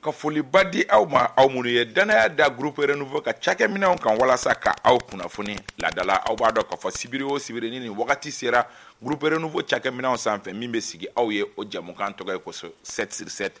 ka foliba di aw ma aw minnu ye danaya da groupe renouveau ka cakɛminɛw kan walasa ka aw kunnafoni. Ladala aw b'a dɔn k'a fɔ sibiri o sibiri ni nin wagati sera groupe renouveau cakɛminɛw sanfɛ min bɛ sigi aw ye o jamukan tɔgɔ ye ko 7 sur 7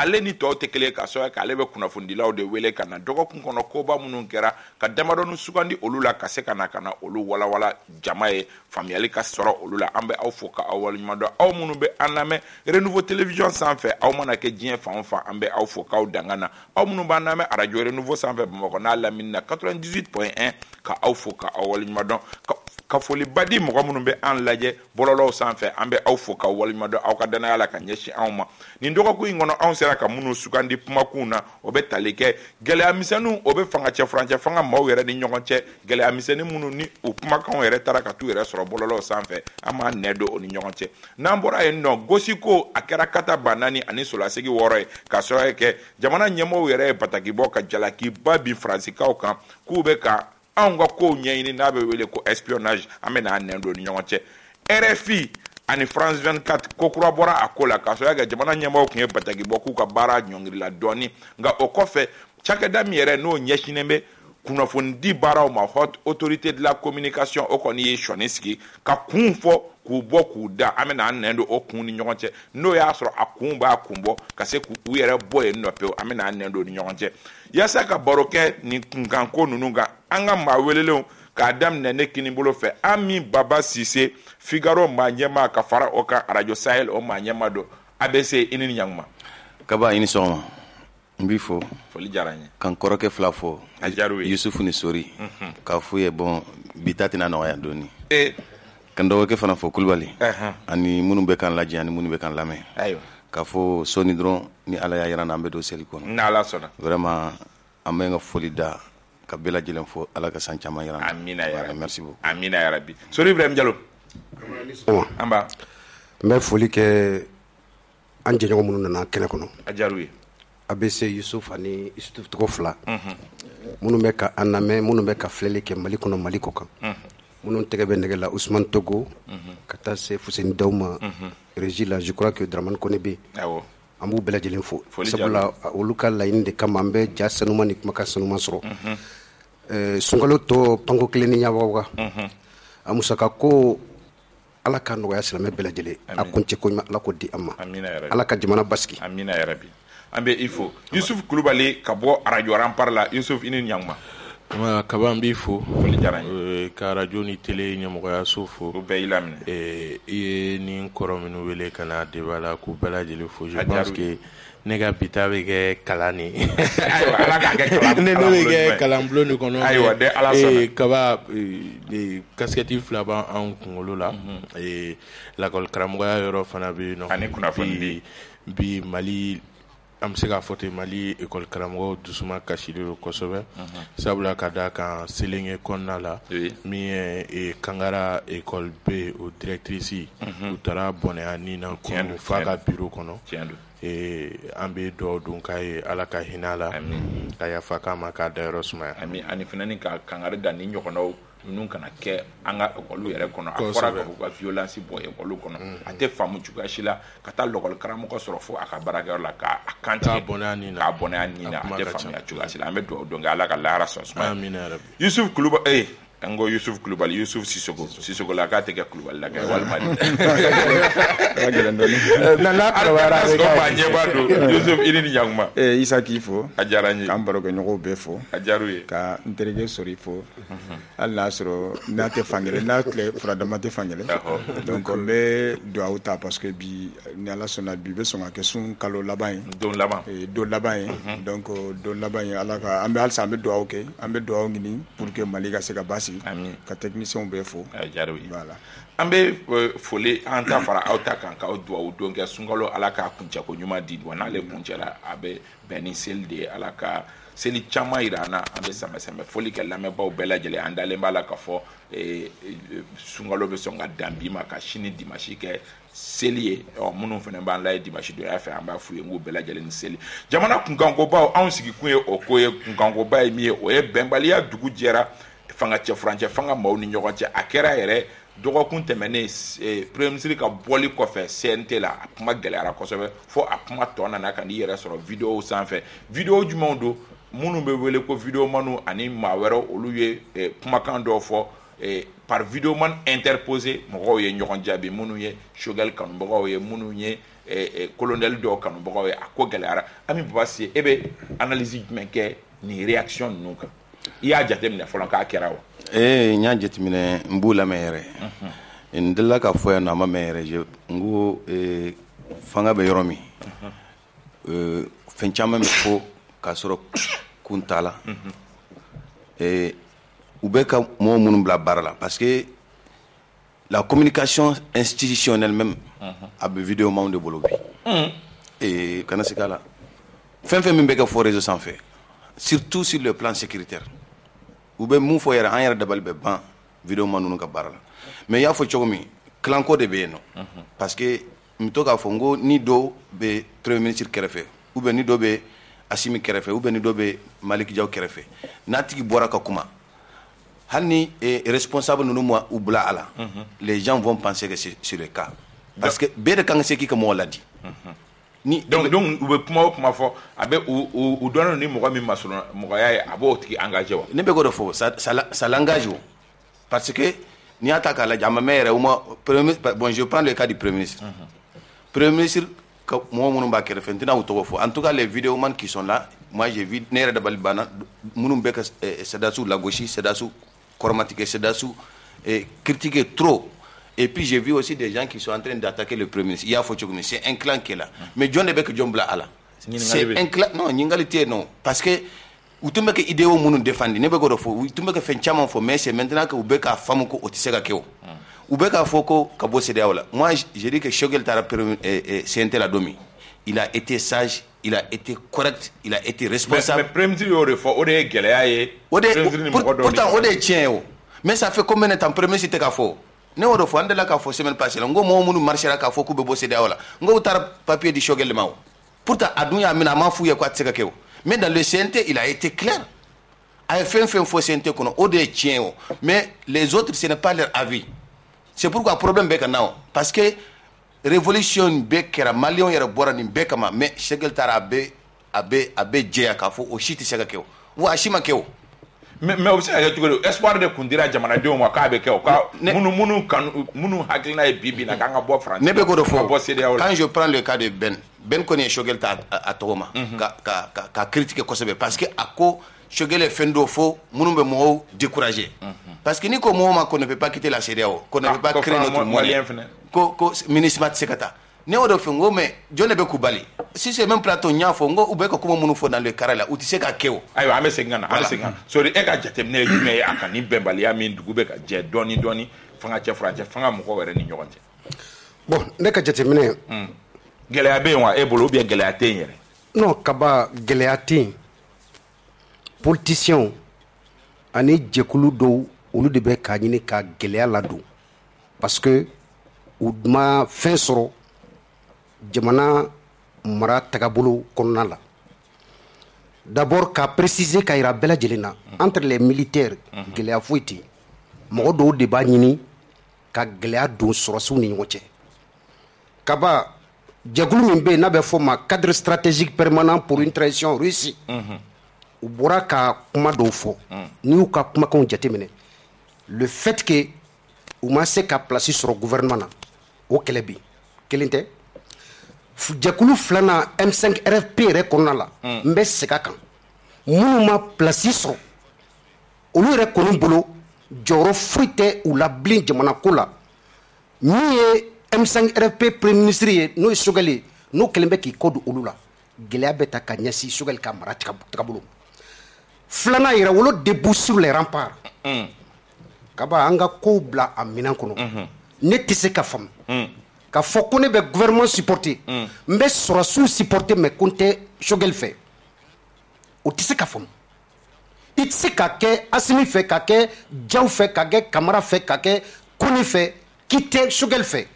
ale ni tɔw tɛ kelen ka sɔrɔ k'ale bɛ kunnafonidilaw de wele ka na dɔgɔkun kɔnɔ koba minnu kɛra ka damadɔni sugandi olu la ka se ka na ka na olu walawala jama ye. Faamuyali ka sɔrɔ olu la. An bɛ aw fo ka aw waleɲuman dɔn. Aw minnu bɛ an lamɛn renouveau télévision sanfɛ aw mana kɛ diɲɛ fan o fan. An bɛ aw fo k'aw danga na. Aw minnu b'an lamɛn arajo renouveau sanfɛ bamakɔ n'a lamini na 98.1 ka aw fo ka aw waleɲuman dɔn. Ka foliba di mɔgɔ minnu bɛ an lajɛ bɔlɔlɔw sanfɛ an bɛ aw fo k'aw waleɲuman dɔn aw ka danaya la ka ɲɛsin anw ma nin dɔgɔkun in kɔnɔ anw sera ka minnu sugandi kumakun na o bɛ tali kɛ gɛlɛya misɛnninw o bɛ fanga cɛ furancɛ fanga maaw yɛrɛ ni ɲɔgɔn cɛ gɛlɛya misɛnnin minnu ni o kumakanw yɛrɛ taara ka t'u yɛrɛ sɔrɔ bɔlɔlɔw sanfɛ an b'a nɛ don o ni ɲɔgɔn cɛ n'an bɔra yen nɔ gosiko a kɛra kata ba naani ani solasigi wɔɔrɔ ye ka sababu kɛ jamana ɲɛmɔgɔw yɛrɛ ye bataki bɔ ka jalakiba bin faransikaw kan k'u bɛ ka anw ka kow ɲɛɲini n'a bɛ wele ko espionnage an bɛ n'a nɛn don ni ɲɔgɔn cɛ rfi ani france 24 ko kura bɔra a ko la k'a sɔrɔ kɛ jamana ɲɛmɔgɔw tun ye bataki bɔ k'u ka baara ɲɔngirila dɔɔni nka o kɔfɛ cakɛda min yɛrɛ n'o ɲɛsinen bɛ kunnafonidi baaraw ma hot autorité de la communication o kɔni ye sɔni sigi ka kun fɔ k'u bɔ k'u da. An bɛna an nɛn don o kun ni ɲɔgɔn cɛ. N'o y'a sɔrɔ a kun b'a kun bɔ ka se k'u yɛrɛ bɔ yen nɔ pewu. An bɛna an nɛn don ni ɲɔgɔn cɛ. Yaasa ka baro kɛ nin kunkanko ninnu kan an ka maa welelenw k'a daminɛ ne kini bolo fɛ. An min baba sise figaro maa ɲɛma ka fara o kan arajo sahel o maa ɲɛma don. A bɛ se i ni ɲakuma. Kaba i ni sɔgɔma. N b'i fo. Foli diyara n ye. Ka n kɔrɔkɛ fila fɔ a diyar'u ye. Yusufu ni sori. K'a f'u ye bɔn bi ta tɛna nɔgɔya dɔɔni. Ka dɔgɔkɛ fana fɔ kulubali ani minnu bɛ kan lajɛ ani minnu bɛ kan lamɛn. K'a fɔ sɔni dɔrɔn ni ala y'a yira na an bɛ don seli kɔnɔ. N'ala sɔnna. Vraiment an bɛ n ka foli da ka bɛɛ lajɛlen fɔ ala ka san caman yira amina ya rabbi merci beaucoup. Amina ya rabi. Sori ibrahim jalo. An b'a. N bɛ foli kɛ an jɛɲɔgɔn minnu nana kɛnɛ kɔnɔ. A diyar'u ye. Abc yusuf ani yusuf tɔgɔ fila. Minnu bɛ ka an lamɛn minnu bɛ ka filɛli kɛ mali kɔnɔ mali kɔ kan minnu tɛgɛ bɛ nɛgɛ la usman togo ka taa se fuseni daw ma régi la je crois que dramani kone be an b'u bɛɛ lajɛlen fo sabula olu ka laɲini de kama an bɛ ja sanuma ni kumakan sanuma sɔrɔ Eh, sunkalo tɔ panko kelen ni ɲabagaw a musaka ko ala ka nɔgɔya silamɛ bɛɛ lajɛlen a kuncɛ koɲuman ala k'o di an ma ala ka jamana basigi an bɛ i fo yusuf kulubali ka bɔ arajo aranpar la yusuf i ni ɲakuma Nka kaban b'i fo foli diyara n ye Eh, ka radio ni tele ɲɛmɔgɔya so fo o bɛɛ y'i laminɛ Eh, i ye ni kɔrɔ minnu wele ka na débat la k'u bɛɛ lajɛlen fo. Je pense que ne ka bita bɛ kɛ kalan ni ayiwa ala k'a kɛ kalan ne bɛ kɛ ye. de kɔnɔ. Ayiwa, mais, Ala eh, sɔnna. kaba eh, kasikɛti fila b'an an kunkolo la. Eh, lakɔli karamɔgɔya yɔrɔ fana bɛ yen nɔ. Ani kunnafoni bi bi mali an bɛ se k'a fɔ ten mali ekɔli karamɔgɔw dusuma kasilen don kosɛbɛ sabula ka da kan selenge kɔnɔna la. Min ye e kangara ekɔli be o directrice u taara bɔnɛya nin na don, f'a ka don. biro kɔnɔ. E an bɛ dugawu dun k'a ye ala ka hinɛ a la. Ka yafa k'a ma k'a dayɔrɔ sumaya. Ani ani fana ni ka kangari da ni ɲɔgɔnnaw ninnu kana kɛ an ka ekɔli yɛrɛ kɔnɔ a fɔra ka fɔ ka violence bɔ ekɔli kɔnɔ a tɛ faamu cogoya si la ka taa lɔgɔli karamɔgɔ sɔrɔ fo a ka baarakɛyɔrɔ la k'a kantigɛ kan K'a bɔnɛya nin na. a tɛ faamuya cogoya si la an bɛ dugawu dɔn kɛ ala ka lahara sɔn sumaya yusuf kulubali an ko yusuf kulubali yusuf sisogo sisogo la k'a tɛ kɛ kulubali la kɛ walima ɲɛba don yusuf i ni ni ɲakuma Eh, isa k'i fo a diyara n ye k'an barokɛɲɔgɔnw bɛɛ fo. A diyar'u ye ka n terikɛ sɔrɔ fo hali n'a sɔrɔ n'a tɛ fankelen n'a tile tɛ fankelen Ɔhɔ. donc n bɛ dugawu ta parce que bi ni ala sɔnna bi bɛ sɔn ka kɛ sun kalo laban ye. Don laban. Eh, don laban ye. Donc don laban ye ala ka an bɛ halisa an bɛ dugawu kɛ an bɛ dugawu ɲini pour que mali ka se ka basigi Ami. ka techniciens bɛɛ fo. A diyar'u ye. Voilà. An bɛ foli an ta fara aw ta kan k'aw duwawu don kɛ. Sunkalo ala k'a kuncɛko ɲuman di wa? N'ale kuncɛla a bɛ bɛn ni seli de ye. Ala ka seli caman yira an na. An bɛ sɛmɛ-sɛmɛ. Foli kɛ lamɛnbaw bɛɛ lajɛlen an dalen b'a la k'a fɔ sunkalo bɛ sɔn ka dan bi ma ka sini dimasi kɛ seli ye. Ɔ minnu fana b'an la ye dimasi fɛ an b'a f'u ye n k'u bɛɛ lajɛlen ni seli. Jamana kunkankobaw anw sigikun ye o ko ye. Kunkankoba ye min ye o ye bɛnbaliya dugu jɛra fanga cɛ furancɛ fanga maaw ni ɲɔgɔn cɛ. A kɛra eh, premier ministre cnt la a kuma gɛlɛyara kosɛbɛ fo a kuma tɔ nana ka video sanfɛ. Video jumɛnw don? Minnu bɛ video manu ani maa wɛrɛw olu ye eh, eh, par video man interposé mɔgɔw ye ɲɔgɔn jaabi. Minnu ye shogɛl kanubagaw ye colonel dɔw kanubagaw ye. A ko gɛlɛyara. Ami baba e analyse jumɛn kɛ nin réaction ninnu i y'a jateminɛ fɔlɔ k'a kɛra wa? Ee n y'a jateminɛ n b'u lamɛn yɛrɛ. N delila ka fɔ yan nɔ a ma mɛn yɛrɛ. Je n ko ee, fanga bɛ yɔrɔ min. Ee, fɛn caman bɛ fɔ k'a sɔrɔ kun t'a la. Ee, u bɛ ka mɔgɔ minnu bila baara la. Parce que la communication institutionnelle même a bɛ vidéo manw de bolo bi. Ee, kana se k'a la. Fɛn fɛn min bɛ kɛ fɔ réseau sanfɛ surtout sur le plan sécuritaire u bɛ mun fɔ yɛrɛ an yɛrɛ dabali bɛ ban video ma ninnu ka baara la. Y'a fɔ cogo min kilanko de bɛ yen nɔ. Parce que n bɛ to k'a fɔ n ko ni dɔ bɛ premier ministre kɛrɛfɛ ou bien ni dɔ bɛ asimi kɛrɛfɛ ou bien ni dɔ bɛ maliki jaw kɛrɛfɛ n'a tigi bɔra ka kuma hali ni eh, responsable ninnu ma u bila a la les gens vont penser que c'est sur le cas. Parce que bɛɛ de kan ka se k'i ka mɔgɔ ladi ni donc donc u bɛ kuma o kuma fɔ a bɛ u u u dɔnnen ni mɔgɔ min ma sɔrɔ mɔgɔya ye a b'o tigi engagé wa. Ne bɛ k'o de fɔ ça, ça, l'engage o parce que n'i y'a ta k'a lajɛ a ma mɛn yɛrɛ u ma premier ministre bon je prends le cas du premier ministre. Premier ministre ka mɔgɔ minnu b'a kɛrɛfɛ n tɛna u tɔgɔ fɔ en tout cas les vidéomans qui sont là moi j'ai vu ne yɛrɛ dabali banna minnu bɛ ka eh, sɛdasiw lagosi kɔrɔmatigɛ eh, critiquer trop et puis j'ai vu aussi des gens qui sont en train d'attaquer le premier ministre i y'a fɔ cogo min c'est un clan qui est là. Mais jɔn de bɛ ka jɔn bila a la Ɲininkali c'est un clan non yen non. Parce que u tun bɛ ka idéo minnu défendre ne bɛ k'o de fɔ u tun bɛ ka fɛn caman fɔ mais c'est maintenant que u bɛ k'a faamu ko o tɛ se ka kɛ o u bɛ k'a fɔ ko ka moi j'ai dit que taara premier- eh, eh, la don min il a été sage il a été correct il a été mais responsable. Mais premier ministre y'o de fɔ o de ye gɛlɛya ye. O de premier ministre ni pour- mɔgɔ dɔw pourtant o de ni ye tiɲɛ ye o mais ça fait combien de temps? Premier ministre tɛ k'a fɔ ne y'o de fɔ k'a semaine passée la marchera k'a papier di Choguel pourtant a m'a f'u mais dans le CNT il a été clair. A ye fɛn fɛn CNT kɔnɔ o de mais les autres ce n'est pas leur avis. C'est pourquoi problème bɛ parce que révolution mais a bɛ a bɛ se ka mais mais o bɛ se ka kɛ cogo di espoir de kun dira jamanadenw ma k'a bɛ kɛ o ka minnu minnu kanu minnu hakilina ye bi bi na k'an ka bɔ faransi ne bɛ k'o de ka bɔ fɔ CEDEAO la quand je prends le cas de Ben Ben kɔni ye Choguel ta a, tɔgɔ ma. Ka ka ka ka critiquer kosɛbɛ parce que a ko Choguel ye fɛn dɔ fɔ minnu bɛ mɔgɔw décourager parce que ni ko mɔgɔw ma qu'on ne peut pas quitter la CEDEAO qu'on ne Ka- peut pas créer notre mo- monnaie ko ko MINUSMA tɛ se ka taa ne y'o de fɔ n ko mais jɔn de bɛ k'u bali? Si c'est même plateau n y'a fɔ n ko u bɛ ka kuma minnu fɔ dans le carré la u tɛ se ka kɛ o. Ayiwa an bɛ segin ka na an bɛ Voilà. segin ka na. Sori e ka jateminɛ ye jumɛn ye? A kan ni bɛnbaliya min dugu bɛ ka jɛ dɔɔni dɔɔni fanga cɛ furancɛ fanga mɔgɔw yɛrɛ ni ɲɔgɔn cɛ. Bon ne ka jateminɛ. Gɛlɛya bɛ yen wa? E bolo ou bien gɛlɛya tɛ yen yɛrɛ. Non kaba gɛlɛya tɛ yen. Politisiyɛnw ani jɛkulu dɔw olu de bɛ k'a ɲini ka gɛlɛya ladon. Parce que u ma fɛn sɔrɔ jamana mara tagabolo kɔnɔna la. D'abord ka préciser ka yira bɛɛ lajɛlen na. Entre les militaires gɛlɛya foyi tɛ mɔgɔ dɔw de b'a ɲini ka gɛlɛya don sɔrɔsiw ni ɲɔgɔn cɛ. Kaba jɛkulu min bɛ yen n'a bɛ fɔ ma cadre stratégique permanent pour une transition réussie. U bɔra ka kuma dɔw fɔ. N'i y'u ka kumakanw jateminɛ le fait que u ma se ka place sɔrɔ gouvernement na o kɛlɛ yen. Kelen tɛ? Jɛkulu filanan m5 rfp yɛrɛ kɔnɔna la n bɛ segin a kan. Minnu ma place sɔrɔ olu yɛrɛ kɔni bolo jɔyɔrɔ foyi tɛ u la bilen jamana ko la. Min ye m5 rfp premier ministre ye n'o ye sogɛl ye n'o kɛlen bɛ k'i kɔ don olu la gɛlɛya bɛ ta ka ɲɛsin sogɛl ka mara taga- tagabolo filanan yɛrɛ wolo debout sur les remparts. Kaba an ka kow bila a minan kɔnɔ. Ne tɛ se ka faamu ka fɔ ko ne bɛ gouvernement supporter. N bɛ sɔrɔsiw supporter mais ko n tɛ sogɛl fɛ. O tɛ se ka faamu. I tɛ se ka kɛ asimi fɛ ka kɛ jaw fɛ ka kɛ kamara fɛ ka kɛ kone fɛ. K'i tɛ sogɛl fɛ.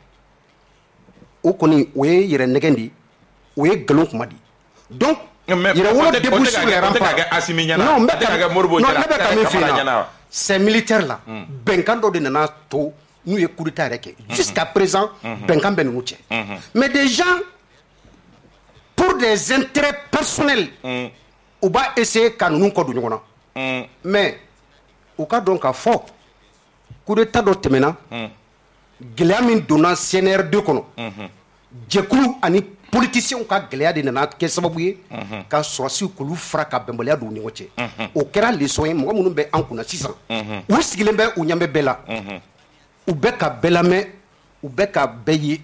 O kɔni o ye yɛrɛ nɛgɛn de ye. O ye nkalon kuma de ye. Donc yɛrɛ wolo sur o tɛ ka kɛ ɲɛna, non n o bɛ ka min f'i ɲɛna. C'est militaire la bɛnkan dɔ de nana to n'u ye d'état yɛrɛ kɛ jusqu'à présent bɛnkan bɛ ninnu cɛ mais des gens pour des intérêts personnels u b'a essayer ka ninnu kɔ don ɲɔgɔn na mais u ka dɔn k'a fɔ d'état dɔ tɛmɛna gɛlɛya min donna CNR2 kɔnɔ jɛkulu ani politiciens ka gɛlɛya de nana kɛ sababu ye ka sɔrɔsiw k'olu fara ka bɛnbaliya don u ni ɲɔgɔn cɛ o kɛra leçon ye mɔgɔ minnu bɛ an kunna sisan u sigilen bɛ u ɲɛ bɛ bɛɛ la u bɛ ka bɛɛ lamɛn u bɛ ka bɛɛ ye.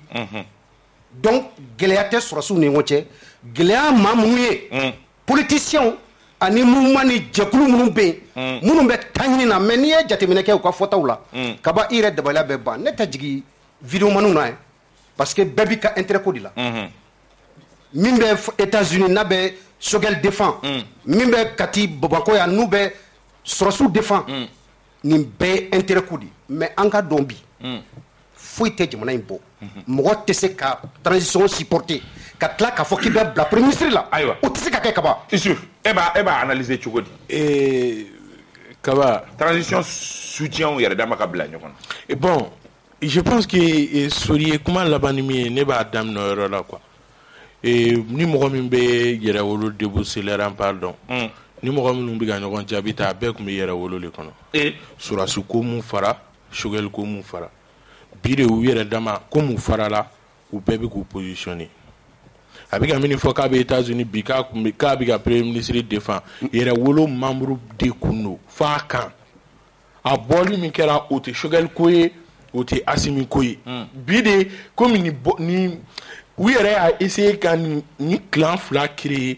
Donc gɛlɛya tɛ sɔrɔsiw ni ɲɔgɔn cɛ. Gɛlɛya maa minnu ye politisiyɛnw ani mouvement ni jɛkulu minnu bɛ yen. Minnu bɛ taɲini na. Mais n'i ye jateminɛ kɛ u ka fɔtaw la kaba i yɛrɛ dabaliya bɛ ban. Ne tɛ jigin vidéo maniw na ye parce que bɛɛ b'i ka intérêt ko de la. Min bɛ états-unis n'a bɛ sogɛl défend. Min bɛ kati babako yan n'u bɛ sɔrɔsiw défend. Nin bɛɛ ye intérêt ko de ye mais an ka dɔn bi foyi tɛ jamana in bɔ mɔgɔ tɛ se ka transition supporter ka tila k'a fɔ k'i bɛ bila premier ministre la Ayiwa. o tɛ se ka kɛ kaba isuf e b'a e b'a analyser cogo di Et Kaba, transition soutien yɛrɛ dama ka bila ɲɔgɔn na et bon, je pense que Sori ye kuma laban ni min ye ne b'a daminɛ o yɔrɔ la quoi. Et ni mɔgɔ min bɛ yɛrɛ wolo déboursé l'air pardon. Ni mɔgɔ minnu bɛ ka ɲɔgɔn jaabi ta a bɛɛ tun bɛ yɛrɛ wolo de kɔnɔ. e Surasi ko mun fara, Choguel ko mun fara. Bi de u yɛrɛ dama ko mun farala u bɛɛ bɛ k'u positione. A bɛ ka min fɔ k'a bɛ États-Unis bi k'a kun bɛ k'a bɛ ka premier ministre défend yɛrɛ wolo membre de kun do f'a kan. A bɔli min kɛra o tɛ Choguel ko ye o tɛ Asimi ko ye bi de komi nin bɔ nin u yɛrɛ y'a essayer ka nin nin clan fila créer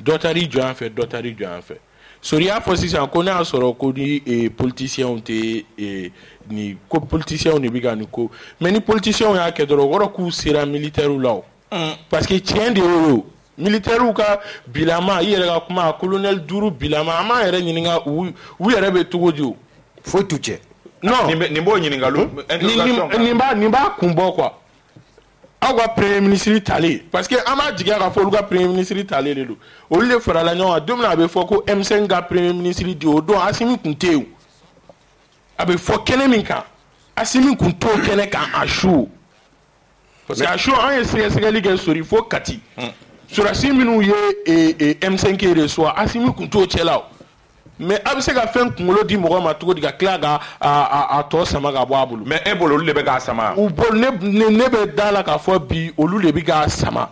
dɔ taar'i jɔ yan fɛ dɔ taar'i jɔ yan fɛ sori y'a fɔ sisan ko ne y'a sɔrɔ ko ni eh, politiciens tɛ eh, ni ko politiciens de bɛ ka nin ko mɛ ni politiciens y'a kɛ dɔrɔn o kɔrɔ k'u sera militɛriw la o parce que tiɲɛ de y'o ye militaires ka bilama i yɛrɛ ka kuma kolonɛli duuru bilama an b'an yɛrɛ ɲininka u yɛrɛ bɛ cogo di o foyi t'u cɛ non. Nin b'o ɲininkaliw. nin interrogation kan. b'a nin b'a kun bɔ quoi aw ka premier ministre talen parce que an b'a jigiya k'a fɔ olu ka premier ministre talen de don olu de farala ɲɔgɔn kan. Don min na a bɛ fɔ ko M5 ka premier ministre di o don Asimi kun tɛ yen a bɛ fɔ kɛnɛ min kan. Asimi kun t'o kɛnɛ kan a su parce que a su an ye sɛgɛsɛgɛli kɛ sori fo kati. Surasi minnu ye eh, eh, M5 reçoit Asimi kun t'o cɛ la o mais a bɛ se ka fɛn kunkolo di mɔgɔ ma cogo di ka tila ka a tɔ sama ka bɔ a bolo? mais e bolo olu de bɛ k'a sama? U bolo ne ne bɛ da la k'a fɔ bi olu de bɛ k'a sama.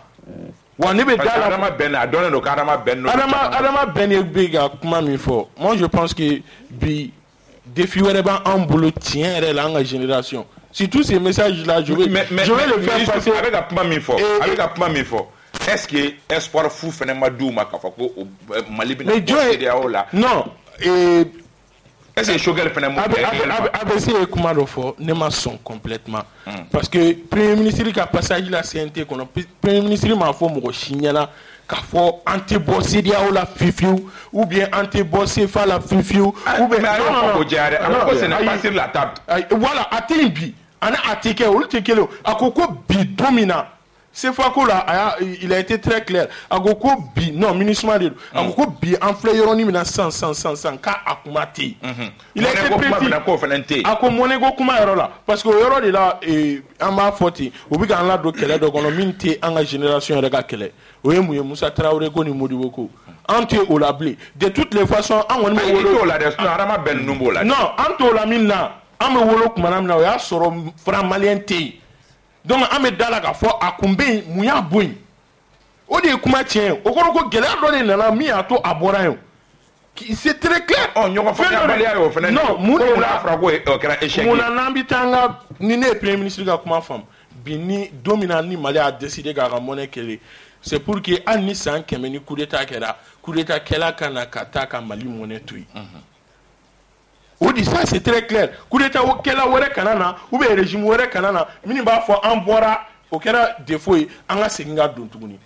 Wa ne bɛ da la adama bɛn a dɔnnen don ko adama bɛn n'o adama adama bɛɛ ne bɛ ka kuma min fɔ. Moi je pense que bi défi wɛrɛ b'an bolo tiɲɛ yɛrɛ la an ka génération. Surtout ces messages là je vais mais mais je vais le faire passer. a bɛ ka kuma min fɔ? A bɛ ka kuma min fɔ? Est ce que espoir fu fɛnɛ ma d'u ma k'a fɔ ko mali bɛna mais bɔ CEDEAO la? Non eh, est ce que Choguel mo a a a a ye kuma dɔ fɔ ne ma sɔn complètement parce que premier ministre ka passage la CNT kɔnɔ premier ministre m'a fɔ mɔgɔ si ɲɛna k'a fɔ an tɛ bɔ CEDEAO la fiyewu ou bien an tɛ bɔ CFA la fiyewu ou bien a non, non, fɔ non. ko jɛya dɛ a ko ce n'est pas sur la table voilà a tɛ yen bi ani a tɛ kɛ olu tɛ kelen o. a ko ko bi don min na CFA ko la a y'a il a été très clair. A ko ko bi non MINUSMA de don a ko ko bi an filɛ yɔrɔnin min na sisan sisan sisan sisan k'a a kuma tɛ yen il a été précis fɛnɛ k'o fɛnɛ tɛ yen a ko mɔnɛko kuma yɔrɔ la parce que o yɔrɔ de la eh, an b'a fɔ ten u bɛ k'an ladon kɛlɛ dɔ kɔnɔ min tɛ an ka génération yɛrɛ ka kɛlɛ o ye mun ye musa tarawele ko ni modibo ko an tɛ o la bilen de toutes les façons an kɔni bɛ i wolo t'o la dɛ sinon adama bɛn ninnu b'o la dɛ. non an t'o la min na an bɛ wolo kumana min na o y'a sɔrɔ fran maliyɛn tɛ yen donc an bɛ da la k'a fɔ a kun bɛ yen mun y'a bɔ yen o de ye kuma tiɲɛ ye o kɔrɔ ko gɛlɛya dɔ de nana min y'a to a bɔra yen c'est très clair. Ɔ ɲɔgɔn faamuyabaliya y'o fɛnɛ non mun de mun la fɔra ko o kɛra échec. Mun ye na n'an bɛ taa an ka ni ne ye premier ministre ka kuma faamu bi ni don min na ni mali y'a décidé k'a ka monnaie kɛlɛ c'est pour que hali ni san kɛmɛ ni coup d'état kɛra. Coup d'état kɛla ka na ka taa ka mali monnaie to yen o de ça c'est très clair. Coup d'état o kɛla wɛrɛ kana na ou bien régime wɛrɛ kana na minnu b'a fɔ an bɔra o kɛra défaut ye an ka segin ka don tuguni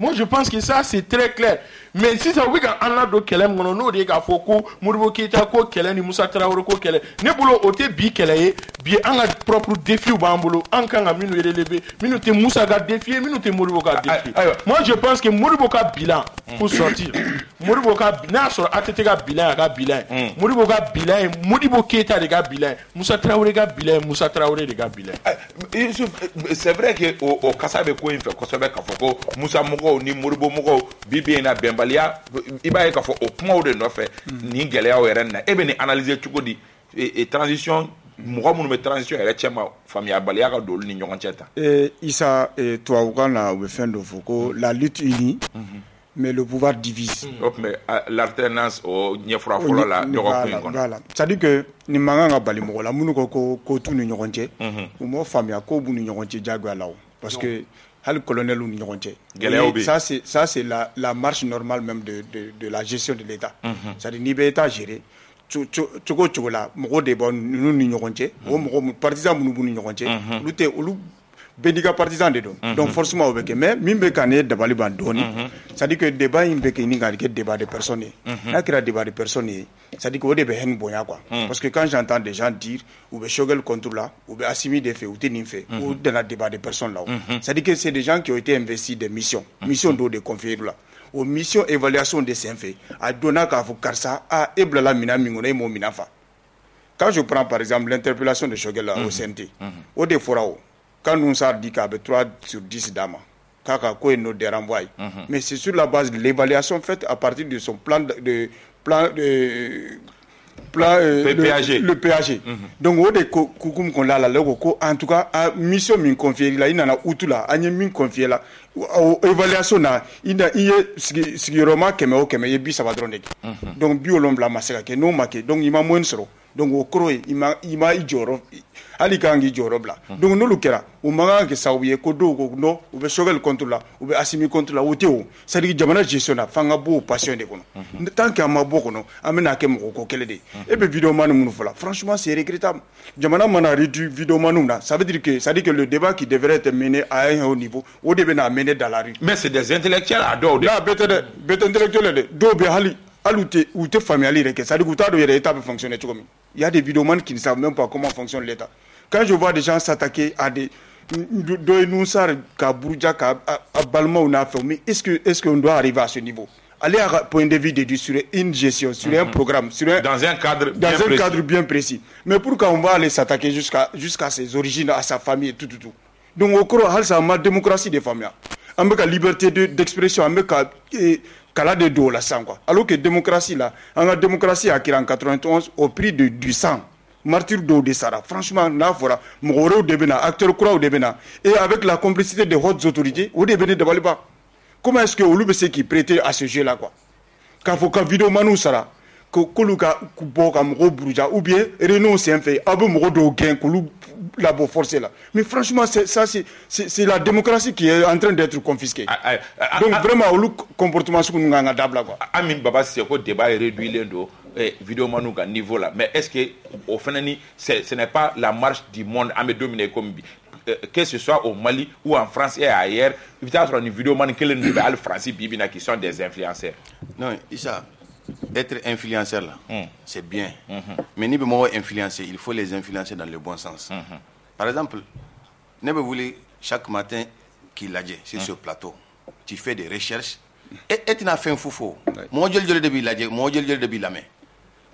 moi je pense que ça c'est très clair. Mais sisan u bɛ ka an ladon kɛlɛ min kɔnɔ n'o de ye k'a fɔ ko modibo keyita ko kɛlɛ ni ko kɛlɛ ne bolo o tɛ bi kɛlɛ ye bi an ka propre défiw b'an bolo an kan ka minnu relever minnu tɛ musa ka défi ye minnu tɛ modibo ka défi ayiwa. moi je pense que modibo ka bilan pour sortir modibo ka n'a sɔrɔ ATT ka bilan ka bilan. Ye modibo ka bilan ye modibo keyita de ka bilan musa tarawele ka bilan musa tarawele de ka bilan. C'est vrai que o, o kasa bɛ ko in fɛ mɔgɔw ni moribo mɔgɔw bi bi in na bɛnbaliya i b'a ye k'a fɔ o kumaw de nɔfɛ nin gɛlɛyaw yɛrɛ na e bɛ nin analyser cogo di? E, e, transition mɔgɔ minnu bɛ transition yɛrɛ cɛ ma faamuyabaliya ka don olu ni ɲɔgɔn cɛ tan Eh, Isa eh, tubabukan na u bɛ fɛn dɔ fɔ ko la lutte unie mais le pouvoir divise. O tun bɛ l'alternance o ɲɛfura fɔlɔ la dɔgɔkun in kɔnɔ. c'est à dire que nin man kan ka bali mɔgɔ la minnu ko ko ko t'u ni ɲɔgɔn cɛ u m'o faamuya ko b'u ni ɲɔgɔn cɛ jagoya la o. Parce que hali colonel ni ɲɔgɔn cɛ Gɛlɛyaw Et bɛ yen. ça c'est la la marche normale même de de de la gestion de l'état. C'est à dire n'i bɛ état gérer co- co- cogo o cogo la mɔgɔ de bɔ ninnu ni ɲɔgɔn cɛ o mɔgɔ mu- partisan minnu b'u ni ɲɔgɔn cɛ olu tɛ olu bɛɛ n'i ka partisan de don donc forcément o bɛ kɛ mais min bɛ ka ne dabali ban dɔɔni c'est à dire que débat in bɛ kɛ ni ka kɛ débat de personne ye. N'a kɛra débat de personne ye. C'est à dire que o de bɛ haine bonya quoi. Parce que quand j'entends des gens dire u bɛ Choguel contre la u bɛ Assimi de fɛ u tɛ nin fɛ o dana débat de personne la o c'est à dire que c'est des gens qui ont été investis des missions. Mission dɔw de confier la o mission évaluation de sen fɛ a donna k'a fɔ karisa a e bilala minɛn min kɔnɔ e m'o minɛn fa quand je prends par exemple l'interpellation de Choguel là, au CNT o de fɔra o quand nous a dit bɛ 3 sur 10 d'a ma k'a ka ko ye no dérenvoie mais c'est sur la base de l'évaluation faite à partir de son plan de, de plan de plan euh, le- PAG. le PAG donc o de ko kukumu kɔnɔna la la ko en tout cas a mission min confier la i nana utu la an ye min confier la o évaluation na i na i ye sigi sigiyɔrɔma kɛmɛ o kɛmɛ i ye bi saba dɔrɔn de kɛ donc bi wolonwula ma se ka kɛ n'o ma kɛ donc i ma moyen sɔrɔ donc o kɔrɔ ye i ma i ma i jɔyɔrɔ hali kan k'i jɔyɔrɔ bila donc n'olu kɛra o man kan ka kɛ sababu ye ko dɔw ko non u bɛ Choguel contre la u bɛ Assimi contre la o tɛ o c'est à dire jamana gestion na f'an ka bɔ o passion de kɔnɔ tant que an ma bɔ kɔnɔ an bɛna kɛ mɔgɔ ko kɛlɛ de. Ye e bɛ vidéoman minnu fɔ la franchement c'est regrettable. Jamana mana réduit vidéoman na ça veut dire que c'est à dire que le débat qui devrait être mené à un haut niveau o de bɛna mené dans la rue. Mais c'est des intellectuels a dɔw de n'a bɛɛ tɛ dɛ bɛɛ tɛ intellectuel ye dɛ dɔw bɛ hali hali u tɛ u tɛ faamuyali yɛrɛ kɛ c'est à dire u t'a dɔn yɛrɛ bɛ fonctionner cogo min il y a des vidéomans qui ne savent même pas comment fonctionne l'état quand je vois des gens s'attaquer à des fɛnw mais est ce que est ce que on doit arriver à ce niveau? Ale y'a ka point de vue déduit sur une gestion sur un programme sur un dans un cadre dans bien un précis. cadre bien précis. Mais pourquoi on va aller s'attaquer jusqu'à jusqu'à ses origines, à sa famille et tout, tout, tout? Donc, au cours de la démocratie des familles, on a la liberté de- d'expression, on a de la sang quoi. Alors que démocratie là, on a démocratie acquise en 91 au prix de, du sang. Martyr d'eau de Sarah. Franchement, là, voilà, Moro de Bena, acteur croix de Bena. Et avec la complicité des hautes autorités, au début de Baliba. Comment est-ce que Oulu qui prêtait à ce jeu là quoi? k'a fɔ ka vidéo manu sara ko k'olu ka bɔ ka mɔgɔw buruja ou bien réunion sen fɛ aw bɛ mɔgɔ dɔw gɛn k'olu labɔ forcé la mais franchement c'est ça c'est la démocratie qui est en train d'être confisquée. Ah, ah, ah, donc vraiment olu comportement sugu ninnu kan ka dabila quoi. Amin Baba c'est ko débat est réduit do eh, vidéo manu ka niveau là. Mais est-ce que au fana ni ce n'est pas la marche du monde an bɛ don min na i komi bi. Euh, que ce soit au Mali ou en France et ailleurs i bɛ taa sɔrɔ nin vidéo manu kelen de bɛ hali France bi bi na qui sont des influenceurs. Non, Issa, être influenceur là, c'est bien. Mais ni be influencer, il faut les influencer dans le bon sens. Par exemple, ne be voulu chaque matin qu'il a dit sur ce plateau, tu fais des recherches. Et, et tu n'as fait un foufou. Moi, je le dis depuis la moi, je le depuis la main.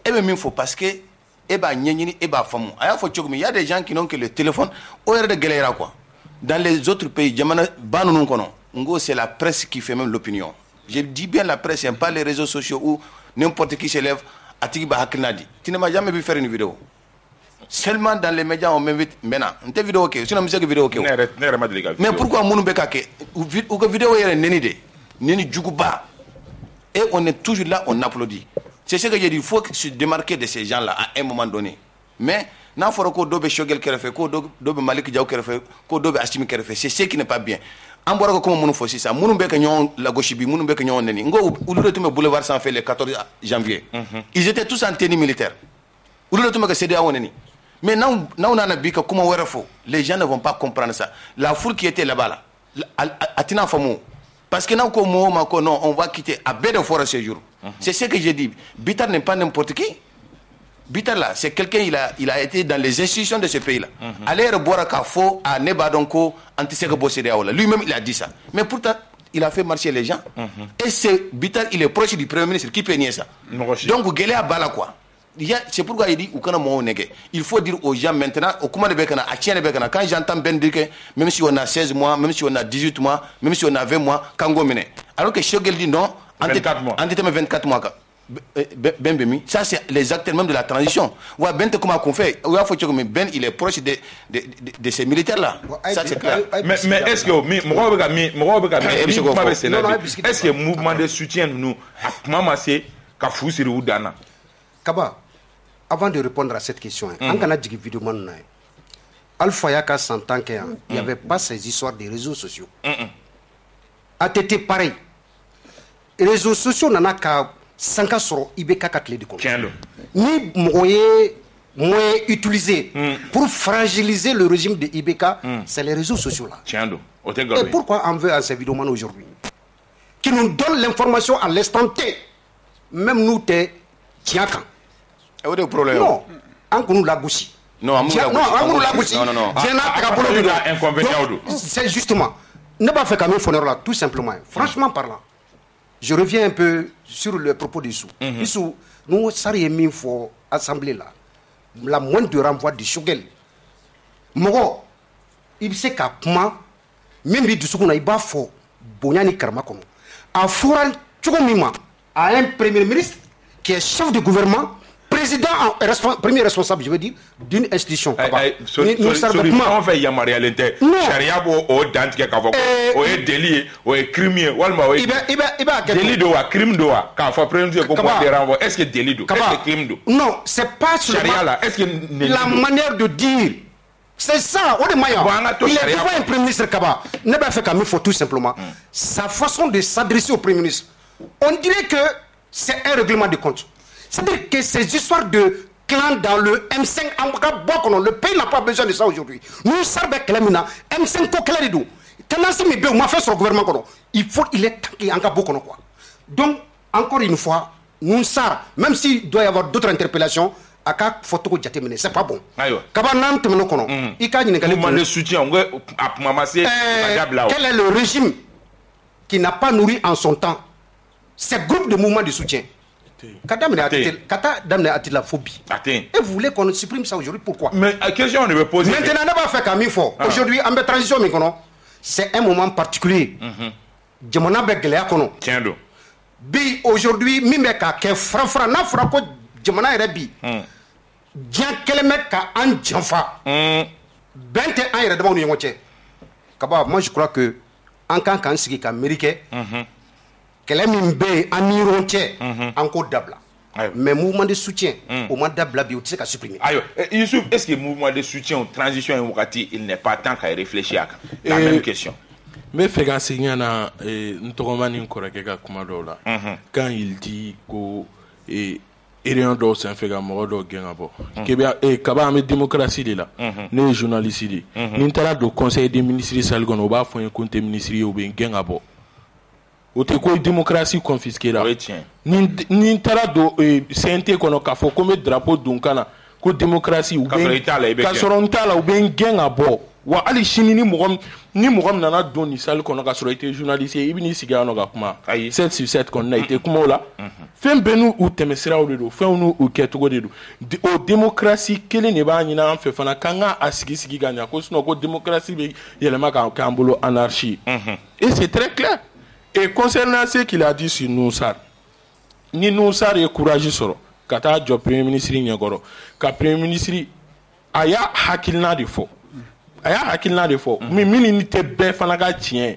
Et bien, il faut parce que e b'a ɲɛɲini e b'a faamu a y'a fɔ cogo min il y a des gens qui n'ont que le téléphone yɛrɛ de gɛlɛyara quoi. Dans les autres pays jamana c'est la presse qui fait même l'opinion. Je dis bien la presse hein, pas les réseaux sociaux où n'importe qui se lève a tigi b'a hakilina di. Tu ne m'as jamais vu faire une vidéo. Seulement dans les médias on m'invite maintenant. N tɛ vidéo kɛ sinon ka vidéo kɛ o. ne yɛrɛ ne yɛrɛ ma deli ka mais vidéo. pourquoi minnu bɛ ka kɛ u vi- u ka vidéo yɛrɛ neni de neni juguba et on est toujours là on applaudit. C'est ce que j'ai dit. Il faut se démarquer de ces gens là à un moment donné. Mais n'a fɔra ko dɔ bɛ Choguel kɛrɛfɛ ko dɔ bɛ Malik Jaw kɛrɛfɛ ko dɔ bɛ Assimi kɛrɛfɛ c'est ce qui n'est pas bien an bɔra ka kuma minnu fɔ sisan minnu bɛ ka ɲɔgɔn lagosi bi minnu bɛ ka ɲɔgɔn neni n ko olu de tun bɛ boulevard sanfɛ le 14 janvier. Ils étaient tous en tenue militaire. Olu de tun bɛ ka CEDEAO neni mais n'anw n'anw nana bi ka kuma wɛrɛ fɔ. Les gens ne vont pas comprendre ça. La foule qui était là-bas là a tɛna faamu. Parce que n'aw ko mɔgɔw ma ko non on va quitter. A bɛɛ de fɔra ce jour c'est ce que j'ai dit. Bitar n'est pas n'importe qui Bitar là c'est quelqu'un il a il a été dans les institutions de ce pays là ale yɛrɛ bɔra k'a fɔ a ne b'a dɔn ko an tɛ se ka bɔ CEDEAO la lui-même il a dit ça mais pourtant il a fait marcher les gens. Et c'est Bital, il est proche du Premier ministre. Qui peut nier ça? Donc, Gélé a bala quoi. C'est pourquoi il dit. Il faut dire aux gens maintenant, au comment de bekana, à tiens de bekana. Quand j'entends Ben dire que même si on a 16 mois, même si on a 18 mois, même si on a 20 mois, Kango mene. Alors que Shogel dit non, 24 mois. en déterminant 24 mois. Ka. Ben- Bemi, ça c'est les acteurs même de la transition. Ouais, Ben te comment qu'on fait? Ouais, faut que Ben il est proche de, de, de, de ces militaires là. Ouais, Ça c'est clair. mais mais est ce que ka Eh, min eh, min Mr. kuma Gofo. bɛ sen Non, non, na ay bi biscuit est ce que mouvement de soutien ninnu a kuma ma se ka fu siri u dan na. Kaba, avant de répondre à cette question, hein, en kana jigi vidéo man na ye. Alpha Yaka s'entend qu'il n'y avait pas ces histoires des réseaux sociaux. ATT pareil. Réseaux sociaux nana ka sɔrɔ i bɛ k'a ka tile de kɔnɔ. ni mɔgɔ ye moyen utilisé pour fragiliser le régime de IBK, c'est les réseaux sociaux là. Et pourquoi on veut à ces vidéomans aujourd'hui? Qui nous donnent l'information à l'instant T. Même nous, t'es Tiakan. Et où est le problème? Non, en nous la goussi. Non, en nous la goussi. Non, non, non. C'est justement. Ne pas faire comme un fonneur là, tout simplement. Franchement parlant, je reviens un peu sur le propos des sous. Issou, nous, ça y est mis pour assemblée là. La moindre de renvoi de Shogel. Mɔgɔ i bɛ se ka kuma min b'i dusukun na i b'a fɔ bonya ni karama kɔnɔ a à un premier ministre qui est chef de gouvernement président en premier responsable je veux dire d'une institution. Eh, crime crime de renvoi est ce que est que crime non c'est pas seulement la est que manière de dire. C'est ça o de ma Bon, an ka to il est devant un premier ministre kaba ne b'a fait ka min fɔ tout simplement. Sa façon de s'adresser au premier ministre. On dirait que c'est un règlement de compte c'est-à-dire que ces histoires de clan dans le M5 an ka bɔ kɔnɔ le pays n'a pas besoin de ça aujourd'hui. Nous min na M5 ko de don tendance bɛ yen u ma fɛn sɔrɔ gouvernement kɔnɔ il faut il est temps que ka bɔ kɔnɔ quoi. Donc encore une fois nous sar même s'il doit y avoir d'autres interpellations a ka fɔ cogo jateminɛ c'est pas bon. Kaba n'an tɛmɛn'o kɔnɔ i ka ɲininkali mouvement soutien n ko a kuma ma se ka dabila o quel est le régime qui n'a pas nourri en son temps ces groupes de mouvements de soutien? Ka daminɛ a Ate. tɛ ka taa daminɛ a tɛ la fo bi yen et vous voulez qu'on supprime ça aujourd'hui pourquoi? Mais a question de bɛ poser. Maintenant ne b'a fɛ ka min fɔ aujourd'hui an bɛ transition min kɔnɔ c'est un moment particulier. Jamana bɛ gɛlɛya kɔnɔ tiɲɛ don bi aujourd'hui min bɛ ka kɛ farafara n'a fɔra ko jamana yɛrɛ bi. Diɲɛ kɛlen bɛ ka an janfa bɛn tɛ an yɛrɛ damaw ni ɲɔgɔn cɛ kaba moi je crois que an kan k'an sigi ka miiri kɛ kɛlɛ min bɛ yen an ni ɲɔgɔn cɛ an k'o dabila. Mais mouvement de soutien o ma dabila bi o tɛ se ka supprimer. Ayiwa eh, Youssouf est ce que mouvement de soutien transition ye wagati il n'est pas temps ka réfléchir a kan la Eh, même question. n bɛ fɛ ka segin ka na n tɔgɔma ni n kɔrɔkɛ ka kuma dɔw la. Quand il dit ko réunion dɔw senfɛ ka mɔgɔ dɔw gɛn ka bɔ kebe eh, kaba an bɛ démocratie de la. Ne ye journaliste de ye. Ni n taara don conseil des ministres salle kɔnɔ u b'a fɔ n ye ko n tɛ ministre ye u bɛ n gɛn ka bɔ o tɛ ko démocratie confisquée la. Ye ni n taara don eh, CNT kɔnɔ k'a fɔ ko n bɛ drapeau don kan na ko démocratie u K'a bɛ k'a sɔrɔ n t'a la u bɛ n gɛn ka bɔ. Wa hali sini ni mɔgɔ min- ni mɔgɔ min nana don nin salle kɔnɔ k'a sɔrɔ i tɛ journaliste ye i bɛ n'i sigi yan nɔ ka kuma. Ayi. 7 sur 7 kɔnɔna na i tɛ kuma o la. Fɛn bɛɛ n'u u tɛmɛsiraw de don fɛnw n'u u kɛcogo de don. O démocratie kelen de b'a ɲini an fɛ fana k'an ka a sigi sigi ka ɲa. Ko sinon ko démocratie bɛ yɛlɛma ka k'an bolo anarchie. Et c'est très clair et concernant ce qu'il a dit sur Noussar ni Noussar ye courage sɔrɔ ka taa jɔ premier ministre ɲɛkɔrɔ ka premier ministre a y'a hakilina de fɔ a y'a hakilina de fɔ min min ni tɛ bɛɛ fana ka tiɲɛ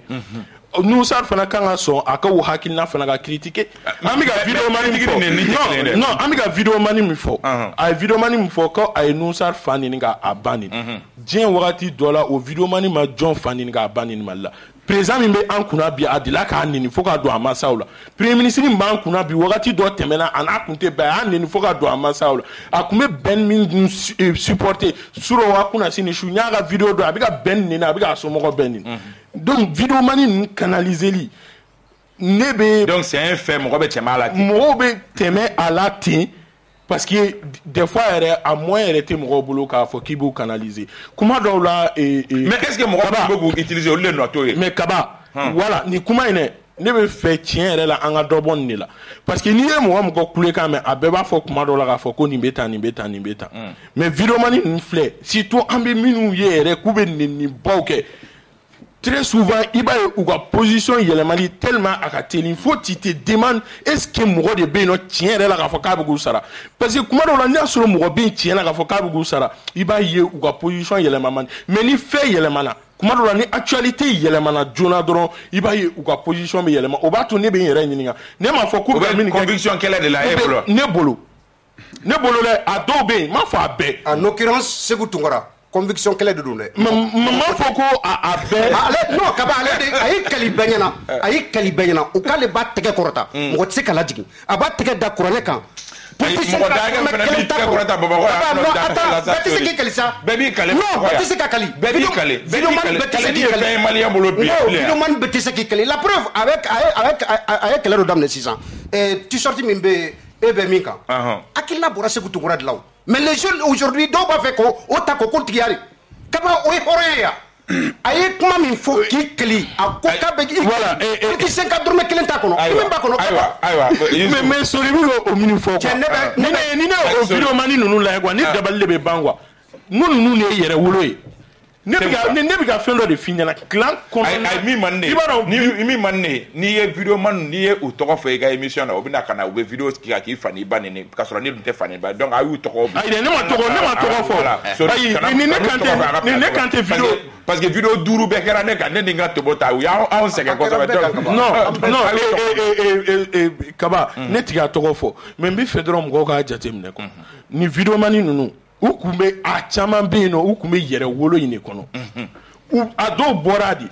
Noussar fana kan ka sɔn a ka o hakilina fana ka critiquer. An bɛ ka vidéo mani mais min fɔ dɛ. non non an bɛ ka vidéo mani min fɔ Ɔhɔn. a ye vidéo mani min fɔ ko a ye Noussar fa ɲini ka a ba ɲini diɲɛ wagati dɔ la o vidéo mani ma jɔn fa ɲini k'a ba ɲini Mali la président min bɛ an kunna bi a delila k'a nɛni fo ka don a masaw la. Premier ministre min b'an kunna bi wagati dɔ tɛmɛna a n'a kun tɛ bɛn a y'a nɛni fo ka don a masaw la. A kun bɛ bɛn min eh, supporter surɔ a kunna sini su n y'a ka vidéo dɔ a bɛ ka bɛn nɛni a bɛ k'a somɔgɔ bɛn nɛni donc vidéo mani ninnu canaliseli ne bɛ donc c'est un fait mɔgɔ bɛ tɛmɛ a la ten. mɔgɔw bɛ tɛmɛ a la ten parce que des fois yɛrɛ a moyen yɛrɛ tɛ mɔgɔw bolo k'a fɔ k'i b'u canaliser. Kuma dɔw la. mais est ce que mɔgɔ bɛ k'u utiliser olu de nɔ t'o ye? Mais kaba wala nin kuma in dɛ ne bɛ fɛ tiɲɛ yɛrɛ la an ka dɔ bɔ nin de la. Parce que n'i ye mɔgɔ mɔgɔ kulekan mɛn a bɛɛ b'a fɔ kuma dɔ la k'a fɔ ko nin bɛ tan nin bɛ tan nin bɛ tan. Mais vidéomani ninnu filɛ surtout an bɛ minnu ye yɛrɛ k'u bɛ nɛnnibaw kɛ très souvent i b'a ye u ka position yɛlɛmali tellement a ka teli fo tu te demandes est ce que mɔgɔ de bɛ yen nɔ tiɲɛ yɛrɛ la k'a fɔ k'a bɛ k'u sara parce que kuma dɔw la n'i y'a sɔrɔ mɔgɔ bɛ yen tiɲɛ la k'a fɔ k'a bɛ k'u sara i b'a ye u ka position yɛlɛma man di mais ni fɛn yɛlɛmana kuma dɔw la ni actualité yɛlɛmana joona dɔrɔn i b'a ye u ka position bɛ yɛlɛma o b'a to ne bɛ n yɛrɛ ɲininka ne m'a fɔ k'u bɛ min kɛ conviction kɛlɛ de la e bolo ne bolo ne bolo dɛ a dɔw bɛ yen n m'a fɔ a bɛɛ en l'occurrence segu tunkara conviction kɛlɛ de don dɛ mais mais n m'a fɔ ko a a bɛɛ ale non kaba ale de a y'i kali bɛɛ ɲɛna a y'i kali bɛɛ ɲɛna o k'ale b'a tɛgɛ kɔrɔta mɔgɔ tɛ se ka lajigin a b'a tɛgɛ da kuranɛ kan Ayi, mɔgɔ da hakɛ fana b'i tɛgɛ kɔrɔta Bamakɔ yan, Attends, nɔ non, da- attends, la sa bɛɛ tɛ se théorie. k'i kali sa Bɛɛ b'i kali non Bamakɔ bɛɛ yan. tɛ se ka kali Bɛɛ b'i Vidéo- kali, bɛɛ b'i vidéoman kali. bɛɛ tɛ se Kɛlɛli k'i ye kali. fɛn ye maliyɛn bolo bi, Non, bilen yan. vidéoman bɛɛ tɛ se k'i kali la preuve avec a ye- avec a a- a ye kɛlɛ dɔ daminɛ sisan Eh, t-shirt min bɛ yen e bɛ min kan Ɔhɔn. hakilina bɔra segu tunkara de la o mais les jeunes aujourd'hui dɔw b'a fɛ ko o ta ko ko tigiya de kaba o ye hɔrɔnya ye yan a ye kuma min fɔ k'i keli a ko k'a bɛ i Voilà, i tɛ se ka dɔrɔmɛ kelen t'a kɔnɔ Ayiwa, min b'a kɔnɔ ayiwa, ayiwa, Youssou. mais mais sori bɛ o minnu fɔ Cɛ, ne bɛ- quoi? Ne bɛ- ne ni ne o Sorry. vidéo mani ninnu lajɛ quoi? Dabali de bɛ ban quoi n ko ninnu de ye yɛrɛ wolo ye ne bɛ ka bɛ fɛn dɔ de f'i ɲɛna clan ayi kɔnɔna min man ne i b'a dɔn ni min man ne n'i ye video man n'i ye u tɔgɔ fɔ i ka émission na u bɛna ka na u bɛ video sigi ka k'i fa ni ba nini k'a sɔrɔ ne dun tɛ fa ni ba donc a y'u tɔgɔ bi ayi dɛ ne ma tɔgɔ ne ma tɔgɔ fɔ. Ayi ni ne kan tɛ ni ne kan tɛ vidéo parce que video duuru bɛɛ kɛra ne kan. Ne ni n ka tobo ta. U y'anw anw sɛgɛn kosɛbɛ. donc non eh, eh, eh, kaba ne tigi a tɔgɔ fɔ. Mais n bɛ fɛ dɔrɔn mɔgɔw k'a jateminɛ quoi. Ni video mani ninnu u kun bɛ a caman bɛ yen nɔ u kun bɛ yɛrɛ wolo in de kɔnɔ. A dɔw bɔra de.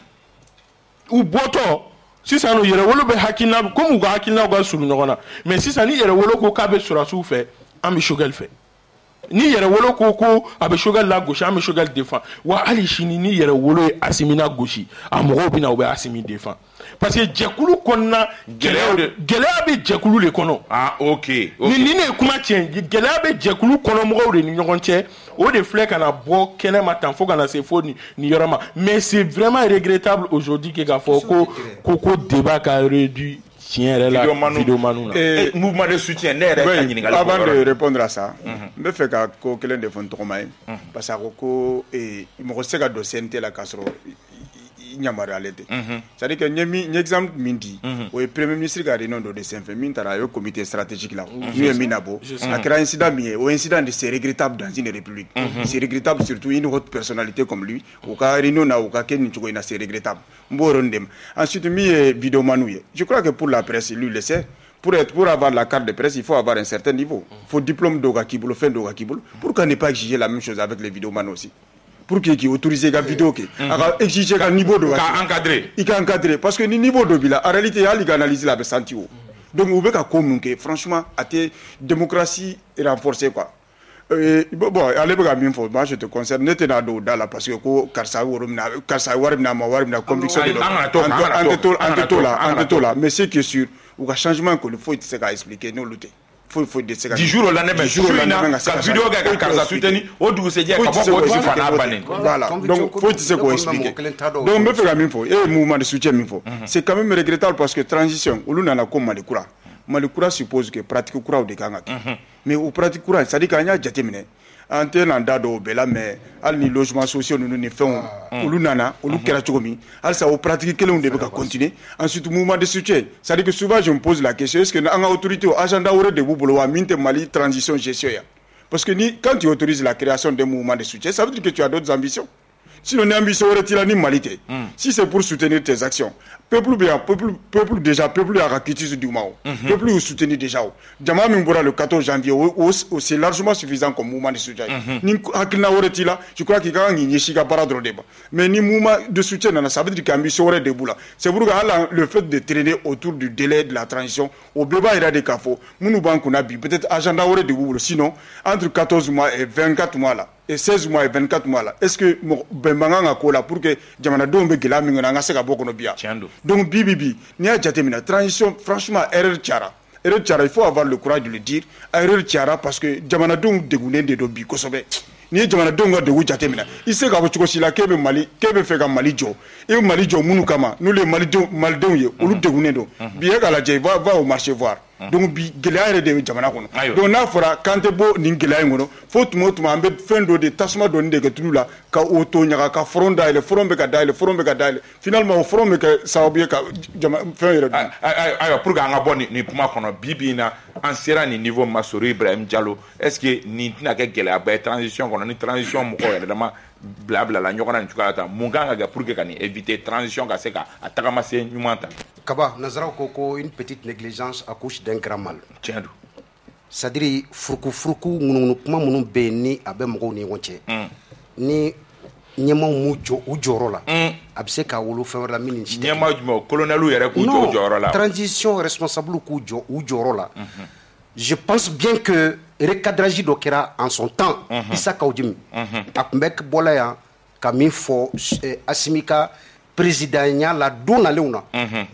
U bɔtɔ sisan yɛrɛ wolo bɛ hakilina komi u ka hakilinaw ka surun ɲɔgɔn na. Mais sisan ni yɛrɛ wolo ko k'a bɛ surasiw fɛ an bɛ sogɛli fɛ. Ni yɛrɛ wolo ko ko a bɛ sogɛli la gosi an bɛ sogɛli défend. Wa hali sini ni yɛrɛ wolo ye asimina gosi a mɔgɔw bɛ na u bɛ asimi défend parce que jɛkulu kɔnɔna gɛlɛya de gɛlɛya bɛ jɛkulu de kɔnɔ. Ah ok ni ni ne ye kuma tiɲɛ gɛlɛya bɛ jɛkulu kɔnɔmɔgɔw de ni ɲɔgɔn cɛ. O de filɛ ka na bɔ kɛnɛma tan fo ka na se fo nin nin yɔrɔ ma. Mais c'est vraiment regrettable aujourd'hui que k'a fɔ ko ko ko débat ka réduit tiɲɛ yɛrɛ la na. Eh, mouvement de soutien ne yɛrɛ ka Oui, ɲininkali avant de répondre à ça n bɛ fɛ ka ko kelen de fɔ n tɔgɔma ye. Parce que a ko ko eh, mɔgɔ tɛ se ka don CNT la k'a sɔrɔ yamaruyalen tɛ. C'est à dire que n ye min n ye exemple min di. O ye premier ministre ka réunion dɔ de senfɛ min taara a ye comité stratégique la. N'u ye min nabɔ. A kɛra incident min ye. O incident de c'est regrettable dans une république. C'est regrettable surtout une haute personnalité comme lui. U ka réunion na u ka kɛ nin cogo in na c'est regrettable. N b'o yɔrɔnin de ma ensuite min ye je crois que pour la presse lui le sait. Pour, être, pour avoir la carte de presse, il faut avoir un certain niveau. Il faut diplôme d'Oga Kibolo, fin d'Oga Kibolo. Pourquoi ne pas exiger la même chose avec les vidéomans aussi Pour qu'ils qu autorisent la vidéo, qui exiger un niveau de Ka encadrer. Il can encadrer. Parce que le niveau de en réalité, il y a l'analyse là, senti. Donc, vous pouvez communiquer. Franchement, à tes démocratie renforcée, quoi. Euh, bon, ale bɛ ka min fɔ moi je te concerne ne tɛna don o da la parce que ko karisa wari mina karisa wari mina ma wari mina conviction de don an tɛ t'o tɛ to la an tɛ t'o la mais ce qui est sûr u ka changement kɔni foyi tɛ se ka expliquer n'olu tɛ foyi foyi tɛ se ka dix jours o la ne bɛ Dix jours su in na ka video kɛ ka karisa soutenir o dugusɛjɛ ka bɔ k'o ci fana bannen voilà. Donc foyi tɛ se k'o expliquer. donc n bɛ fɛ ka min fɔ e ye mouvement de soutien min fɔ c'est quand même regrettable parce que transition olu nana ko mali kura mali kura suppose que pratique kuraw de kan ka kɛ mais o pratique kura c'est à dire k'an y'a jateminɛ an tɛ n'an da dɔn o bɛɛ la mais hali ni sociaux ninnu ni fɛnw olu nana olu kɛra cogo min halisa o kelenw de bɛ ka continuer ensuite mouvement de soutien. C'est à dire que souvent je me pose la an ka wɛrɛ de b'u bolo wa min tɛ mali transition gestion ya? Parce que ni quand tu autorises la création d'un mouvement de soutien ça veut dire que tu as d'autres ambitions. Sinon, ni ambition wɛrɛ t'i la ni Mali tɛ. Si c'est pour soutenir tes actions, peuple bɛ yan, peuple, peuple déjà, peuple y'a ka d'u ma o. Peuple y'u soutenir déjà o. Jama min bɔra le 14 janvier, o, o, o c'est largement suffisant comme mouvement de soutien. Ni hakilina wɛrɛ t'i la, je crois qu'il ka kan k'i ɲɛsin i ka baara dɔrɔn de ma. Mais ni mouvement de soutien nana, ça veut dire qu'ambition wɛrɛ de b'u la. C'est pour que hali le fait de traîner autour du délai de la transition, o bɛɛ b'a yira de k'a fɔ minnu b'an kunna bi, peut-être agenda wɛrɛ de b'u bolo. Sinon, entre 14 mois et 24 mois là, et 16 mois et 24 mois là est ce que mɔgɔ- bɛn man kan ka k'o la pour que jamanadenw bɛ gɛlɛya min kɔnɔ an ka se ka bɔ kɔnɔ bi yan Tiɲɛ don. Donc bi bi bi n'i y'a jateminɛ transition franchement erreur cayara erreur cayara il faut avoir le courage de le dire. A erreur cayara parce que jamanadenw degunnen de don bi kosɛbɛ n'i ye jamanadenw ka degun jate minɛ i se k'a fɔ cogo si la k'e bɛ mali k'e bɛ fɛ ka mali jɔ i bɛ mali jɔ minnu kama n'olu ye malidenw malidenw ye olu degunnen don bi e k'a lajɛ va va au marché voir donc bi gɛlɛya yɛrɛ de bɛ jamana kɔnɔ. Donc n'a fɔra k'an tɛ bɔ nin gɛlɛya in kɔnɔ fo tuma o tuma an bɛ fɛn dɔ de tasuma dɔ de kɛ tulu la ka o to ɲaga ka front dayɛlɛ front bɛ ka dayɛlɛ front bɛ ka dayɛlɛ. Finalement o front bɛ kɛ sababu ye ka jama fɛn yɛrɛ dun. Ay- ay- ayiwa pour que an ka bɔ nin nin kuma kɔnɔ bi bi in na an sera nin niveau ma sori ibrahim jalo est ce que nin tɛna kɛ gɛlɛyaba ye transition kɔnɔ ni transition mɔgɔw yɛrɛ dama bila bilala ɲɔgɔn na nin cogoya la tan mun kan ka kɛ pour que ka nin éviter transition ka se ka a tagama se ɲuman ta. Kaba nazaraw ko ko une petite négligence accouche d'un grand mal. Tiɲɛ don dire furukufuruku ŋunuŋunu kuma minnu bɛ yen ni a bɛ mɔgɔw ni ɲɔgɔn cɛ ni ɲɛmaw m'u jɔ u jɔyɔrɔ la. A bɛ se k'a wolo fɛn wɛrɛ la min ni si tɛ ɲɛma jumɛn colonɛliw yɛrɛ k'u jɔ u jɔyɔrɔ la. transition responsable k'u jɔ u jɔyɔrɔ la. Je pense bien que recadrage dɔ kɛra en son temps. Isa kawujimi a tun bɛ bɔla yan ka min fɔ asimi ka présidentya la don nalenw na.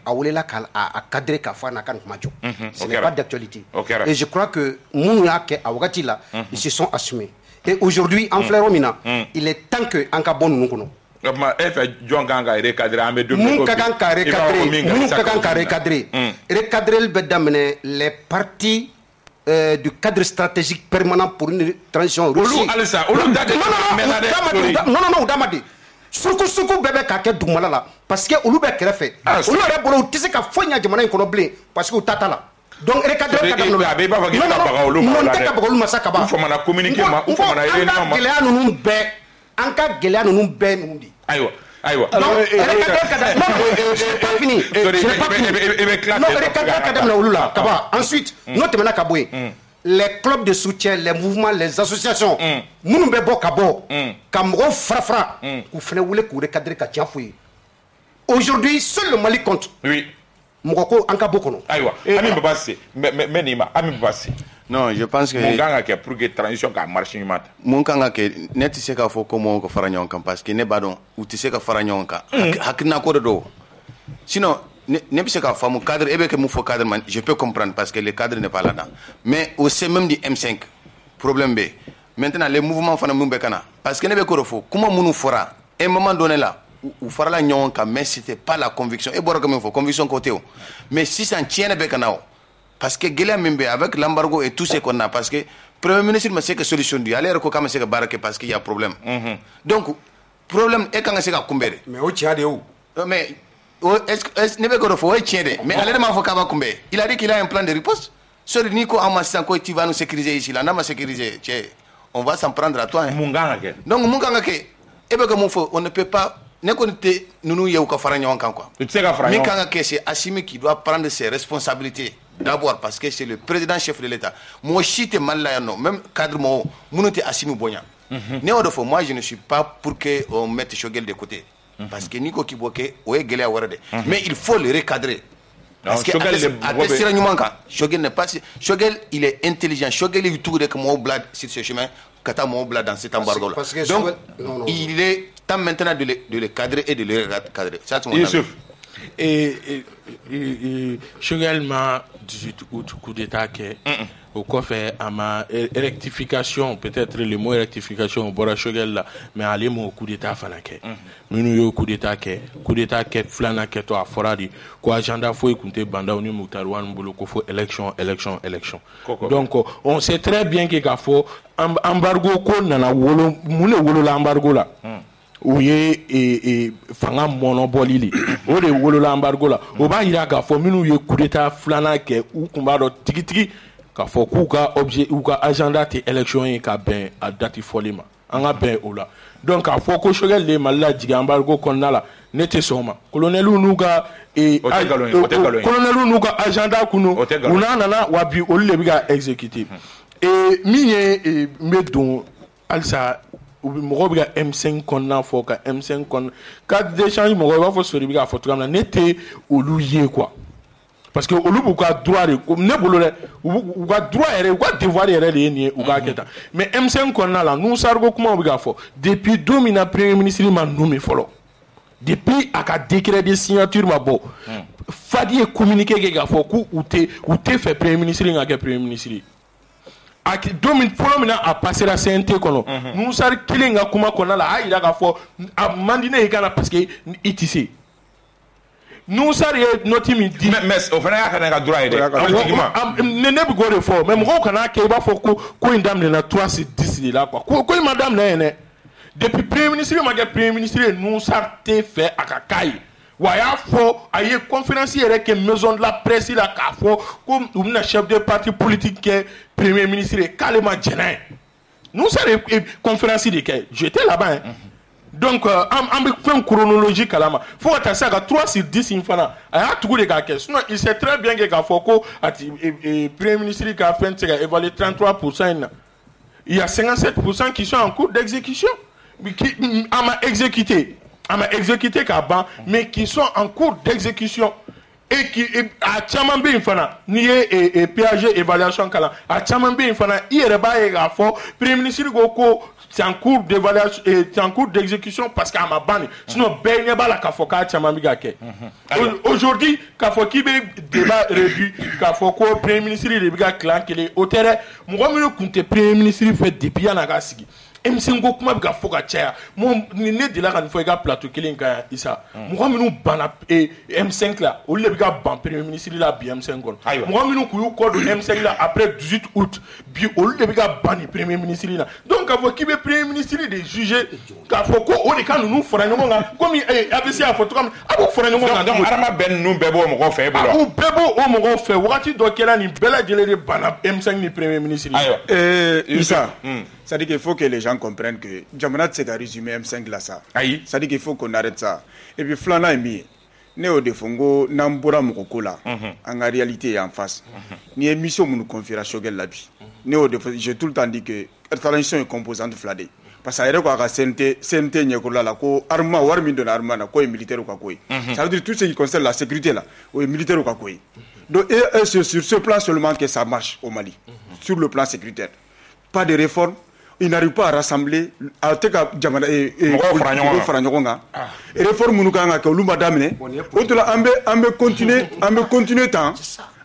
A welela ka cadre k'a fɔ a n'a ka nin kuma jɔ. Ce n'est pas d'actualité. Et je crois que minnu y'a kɛ a wagati la ils se sont assumés. Et aujourd'hui an filɛ yɔrɔ min na il est temps que an ka bɔ ninnu kɔnɔ. E fɛ jɔn kan ka recadrer? An bɛ don min mun ko ka bi? kan ka recadrer. minnu ka kan ka recadrer. Bɛ daminɛ les partis euh, du cadre stratégique permanent pour une transition réussie non non non dɛ u dama de, Sori. u da- non non non u dama de suruku suruku bɛɛ bɛ k'a kɛ dugumala la parce que olu bɛ kɛrɛfɛ Ah, olu yɛrɛ bolo u tɛ se ka foyi ɲɛ jamana in kɔnɔ bilen parce que u ta t'a la donc recadrer Sori, ka e- daminɛ o la. a bɛ i b'a fɔ k'i Non, bɛ ka non, baga olu ma non, o n la tɛ dɛ. ka baga olu ma sa ka ban U famana communiqué N ko- ma, u n ko famana an réunion ka ma. gɛlɛya ninnu bɛɛ an ka gɛlɛya ninnu bɛɛ ninnu de ayiwa da- non, non, je n'ai pas fini. Non, recadrer fo ka olu la ka ban ensuite n'o tɛmɛna ka bɔ yen les clubs de soutien les mouvements les associations. Minnu bɛ bɔ ka bɔ ka mɔgɔw fara fara k'u fana wele k'u recadrer ka tiɲɛ f'u ye aujourd'hui seul le mali compte. Oui mɔgɔ ko an ka bɔ kɔnɔ. Ayiwa ami baba se n bɛ n bɛ nin ma ami baba se non je pense que mun kan ka kɛ pour que transition ka marche ɲuman ta? Mun kan ka kɛ ne tɛ se k'a fɔ ko mɔgɔw ka fara ɲɔgɔn kan parce que ne b'a dɔn u tɛ se ka fara ɲɔgɔn kan. Hak- hakilina ko de don. Sinon ne ne bɛ se k'a faamu cadre e bɛ ka mun fɔ cadre ma je peux comprendre parce que le cadre n'est pas là-dedans. Mais au sein même du M5 problème bɛ yen. maintenant les mouvements fana mun bɛ ka na? Parce que ne bɛ k'o de fɔ kuma minnu fɔra un moment donné la u- farala ɲɔgɔn kan mais c'était pas la conviction. E bɔra ka min fɔ conviction ko tɛ o. Mais sisan tiɲɛ de bɛ ka na o parce que gɛlɛya min bɛ avec l'embargo et tout ce qu'on a parce que premier ministre ma se ka solution di ale yɛrɛ ko k'a ma se ka baara kɛ parce qu'il y a problème. Donc problème e kan ka se ka kunbɛn de. Mais o tiɲɛ de ye o. Euh, mais que- ne bɛ k'o de fɔ o ye tiɲɛ de. Mais ale de m'a fɔ k'a b'a kunbɛn. Il a dit qu'il a un plan de riposte. Sori n'i ko an ma sisan ko tu vas nous sécuriser ici là n'a ma sécuriser cɛ on va s'en prendre à toi hein. mun kan ka kɛ? Donc mun kan ka kɛ? E bɛ ka mun fɔ on ne peut pas ne kɔni tɛ ninnu ye u ka fara ɲɔgɔn kan quoi. U tɛ se ka fara Min ɲɔgɔn kan ka kɛ c'est Assimi qui doit prendre ses responsabilités d'abord parce que c'est le président chef de l'État. Mɔgɔ si tɛ Mali la yan nɔ même cadre mɔgɔw minnu tɛ Assimi bonya ne y'o de fɔ moi je ne suis pas pour que on mette Choguel de côté. Parce que n'i ko k'i b'o kɛ o ye gɛlɛya wɛrɛ de. Mais il faut le recadrer. Parce que a tɛ bɛ- sira ɲuman kan Choguel n'est pas Choguel il est intelligent. Choguel il tugu de ka mɔgɔw bila sur ce chemin ka taa mɔgɔw bila dans cet embargo là parce que donc Choguel- non, non. il est temps maintenant de le, de le cadrer et de le recadrer. Ça c'est mon Et, et, et, et ma 18 août coup d'état kɛ o kɔfɛ a ma rectification peut-être le mot rectification o bɔra Choguel la mais ale m'o coup d'état fana kɛ minnu y'o coup d'état kɛ coup d'état kɛ filanan kɛtɔ a fɔra de ko agenda foyi tun tɛ bandaw ni Mukutari Wani bolo ko fo élection élection. Élection donc on sait très bien que k'a em- embargo ko nana wolo mun de wolola embargo la u ye e, e, fanga mɔnɔbɔli le. O de wolola embargo la. O b'a yira k'a fɔ minnu ye d'état filanan kɛ u kun b'a dɔn tigitigi k'a fɔ k'u ka objet u ka agenda tɛ élection ye ka bɛn a dati fɔli ma. An ka bɛn o la. Donc k'a fɔ ko Choguel de Mali lajigin embargo kɔnɔna la ne tɛ sɔn o ma. Colonels n'u ka e, colonels n'u ka agenda kunu u n'a nana wa bi olu de bɛ ka exécuter. Ee min ye n bɛ don halisa u bɛ mɔgɔw bɛ ka M5 kɔnɔna fɔ ka M5 kɔnɔna carte d'échange mɔgɔw i b'a fɔ sori bɛ k'a fɔ cogoya min na ne tɛ olu ye quoi parce que olu b'u ka droit de ko ne bolo dɛ u ka droit yɛrɛ u ka devoir yɛrɛ de ye nin ye u k'a kɛ tan mais M5 kɔnɔna la n'u sarigo kumaw bɛ k'a fɔ depuis don min na premier ministre ma nommé fɔlɔ depuis a ka décret de signature ma bɔ fadi ye communiqué kɛ k'a fɔ k'u tɛ u tɛ fɛ premier ministre in ka kɛ premier ministre. ye a don min fɔlɔ min na a pasera CNT kɔnɔ kelen ka kuma kɔnɔna la a y'a yira k'a fɔ a man di ne ye kana parce que i ti se nusari ye nɔti min di mais mais o fana y'a ka ne ka droit ye dɛ politiquement Am- ne ne bɛ k'o de fɔ mɛ mɔgɔw kana kɛ i b'a fɔ ko ko in daminɛna de la quoi. Ko ko in ma daminɛ yen dɛ depuis premier ministre ma kɛ premier ministre ye nusar tɛ fɛ a ka k'a ye wa y'a fɔ a ye conférence yɛrɛ kɛ maison de la presse la k'a fɔ ko u bɛna chef de parti politique kɛ premier ministre ye k'ale ma jɛn'a ye nusar ye ye conférence de kɛ j'étais là-bas hein. donc euh, an an bɛ fɛn chronologie kalama fo ka taa se a ka 3 sur 10 in fana a y'a tugu de k'a kɛ sinon il sait très bien que k'a fɔ ko a ti e- e- premier ministre ka fɛn tɛ se ka évaluer 33 pourcent in na. Il y a 57 pourcent qui sont en cours d'exécution mais qui a ma exécuté a ma exécuté k'a ban mais qui sont en cours d'exécution. Et qui et a caman bɛ yen fana n'i ye e, e, PAG évaluation kalan a caman bɛ yen fana i yɛrɛ b'a ye k'a fɔ premier ministre ko ko c'est en cours d'évaluation et c'est en cours d'exécution parce qu'à ma banne. Sinon bɛɛ ɲɛ b'a la k'a fɔ k'a caman bɛ ka kɛ Au- aujourd'hui k'a fɔ k'i bɛ débat réduit k'a fɔ ko premier ministre de bɛ ka kilan kelen o tɛ dɛ mɔgɔ minnu tun tɛ premier ministre fɛ depuis ka sigi emisɛn ko kuma bɛ ka fɔ ka caya. Mo ni ne delila ka nin fɔ i ka plateau kelen kan yan isa mɔgɔ minnu banna eh, M5 la olu de bɛ ka ban premier ministre la bi M5 kɔnɔ. Mɔgɔ minnu kun y'u kɔ don M5 la après 18 août bi olu de bɛ ka ban nin premier ministre la donc k'a fɔ k'i bɛ premier ministre de juger k'a fɔ ko o de ka ninnu fara ɲɔgɔn kan. Komi eh, ABC y'a fɔ cogoya min a b'u fara ɲɔgɔn kan. Donc donc adama bɛɛ ninnu bɛɛ b'o mɔgɔ fɛ e a bolo b'u bɛɛ b'o o mɔgɔw fɛ. Wagati dɔ kɛra nin bɛɛ lajɛlen de banna M5 ni premier ministre la. ayiwa. Euh, Youssef, Issa, hmm. c'est-à-dire qu'il faut que les gens comprennent que Jamana c'est qu'à résumer M5 là ça. Aïe. C'est-à-dire qu'il faut qu'on arrête ça. Et puis Flana est mis. Ne o de fongo nambura moko la. En réalité est en face. Ni émission nous confiera Shogel Labi. Ne o de j'ai tout le temps dit que la transition est composante fladée. parce que a yɛrɛ ko a ka CNT CNT ɲɛkɔrɔla la ko arma wari min donna arma na ko ye militaire ka ko ye ça veut dire tout ce qui concerne la sécurité là o ye militaire ka ko ye donc et, et c'est sur ce plan seulement que ça marche au Mali sur le plan sécuritaire pas de réforme il n'arrive pas à rassembler a tɛ ka jamana eh, eh, Mɔgɔw fara ɲɔgɔn kan. kan. Réforme minnu kan ka kɛ olu ma daminɛ. O de la an bɛ an bɛ continuer an bɛ continuer tan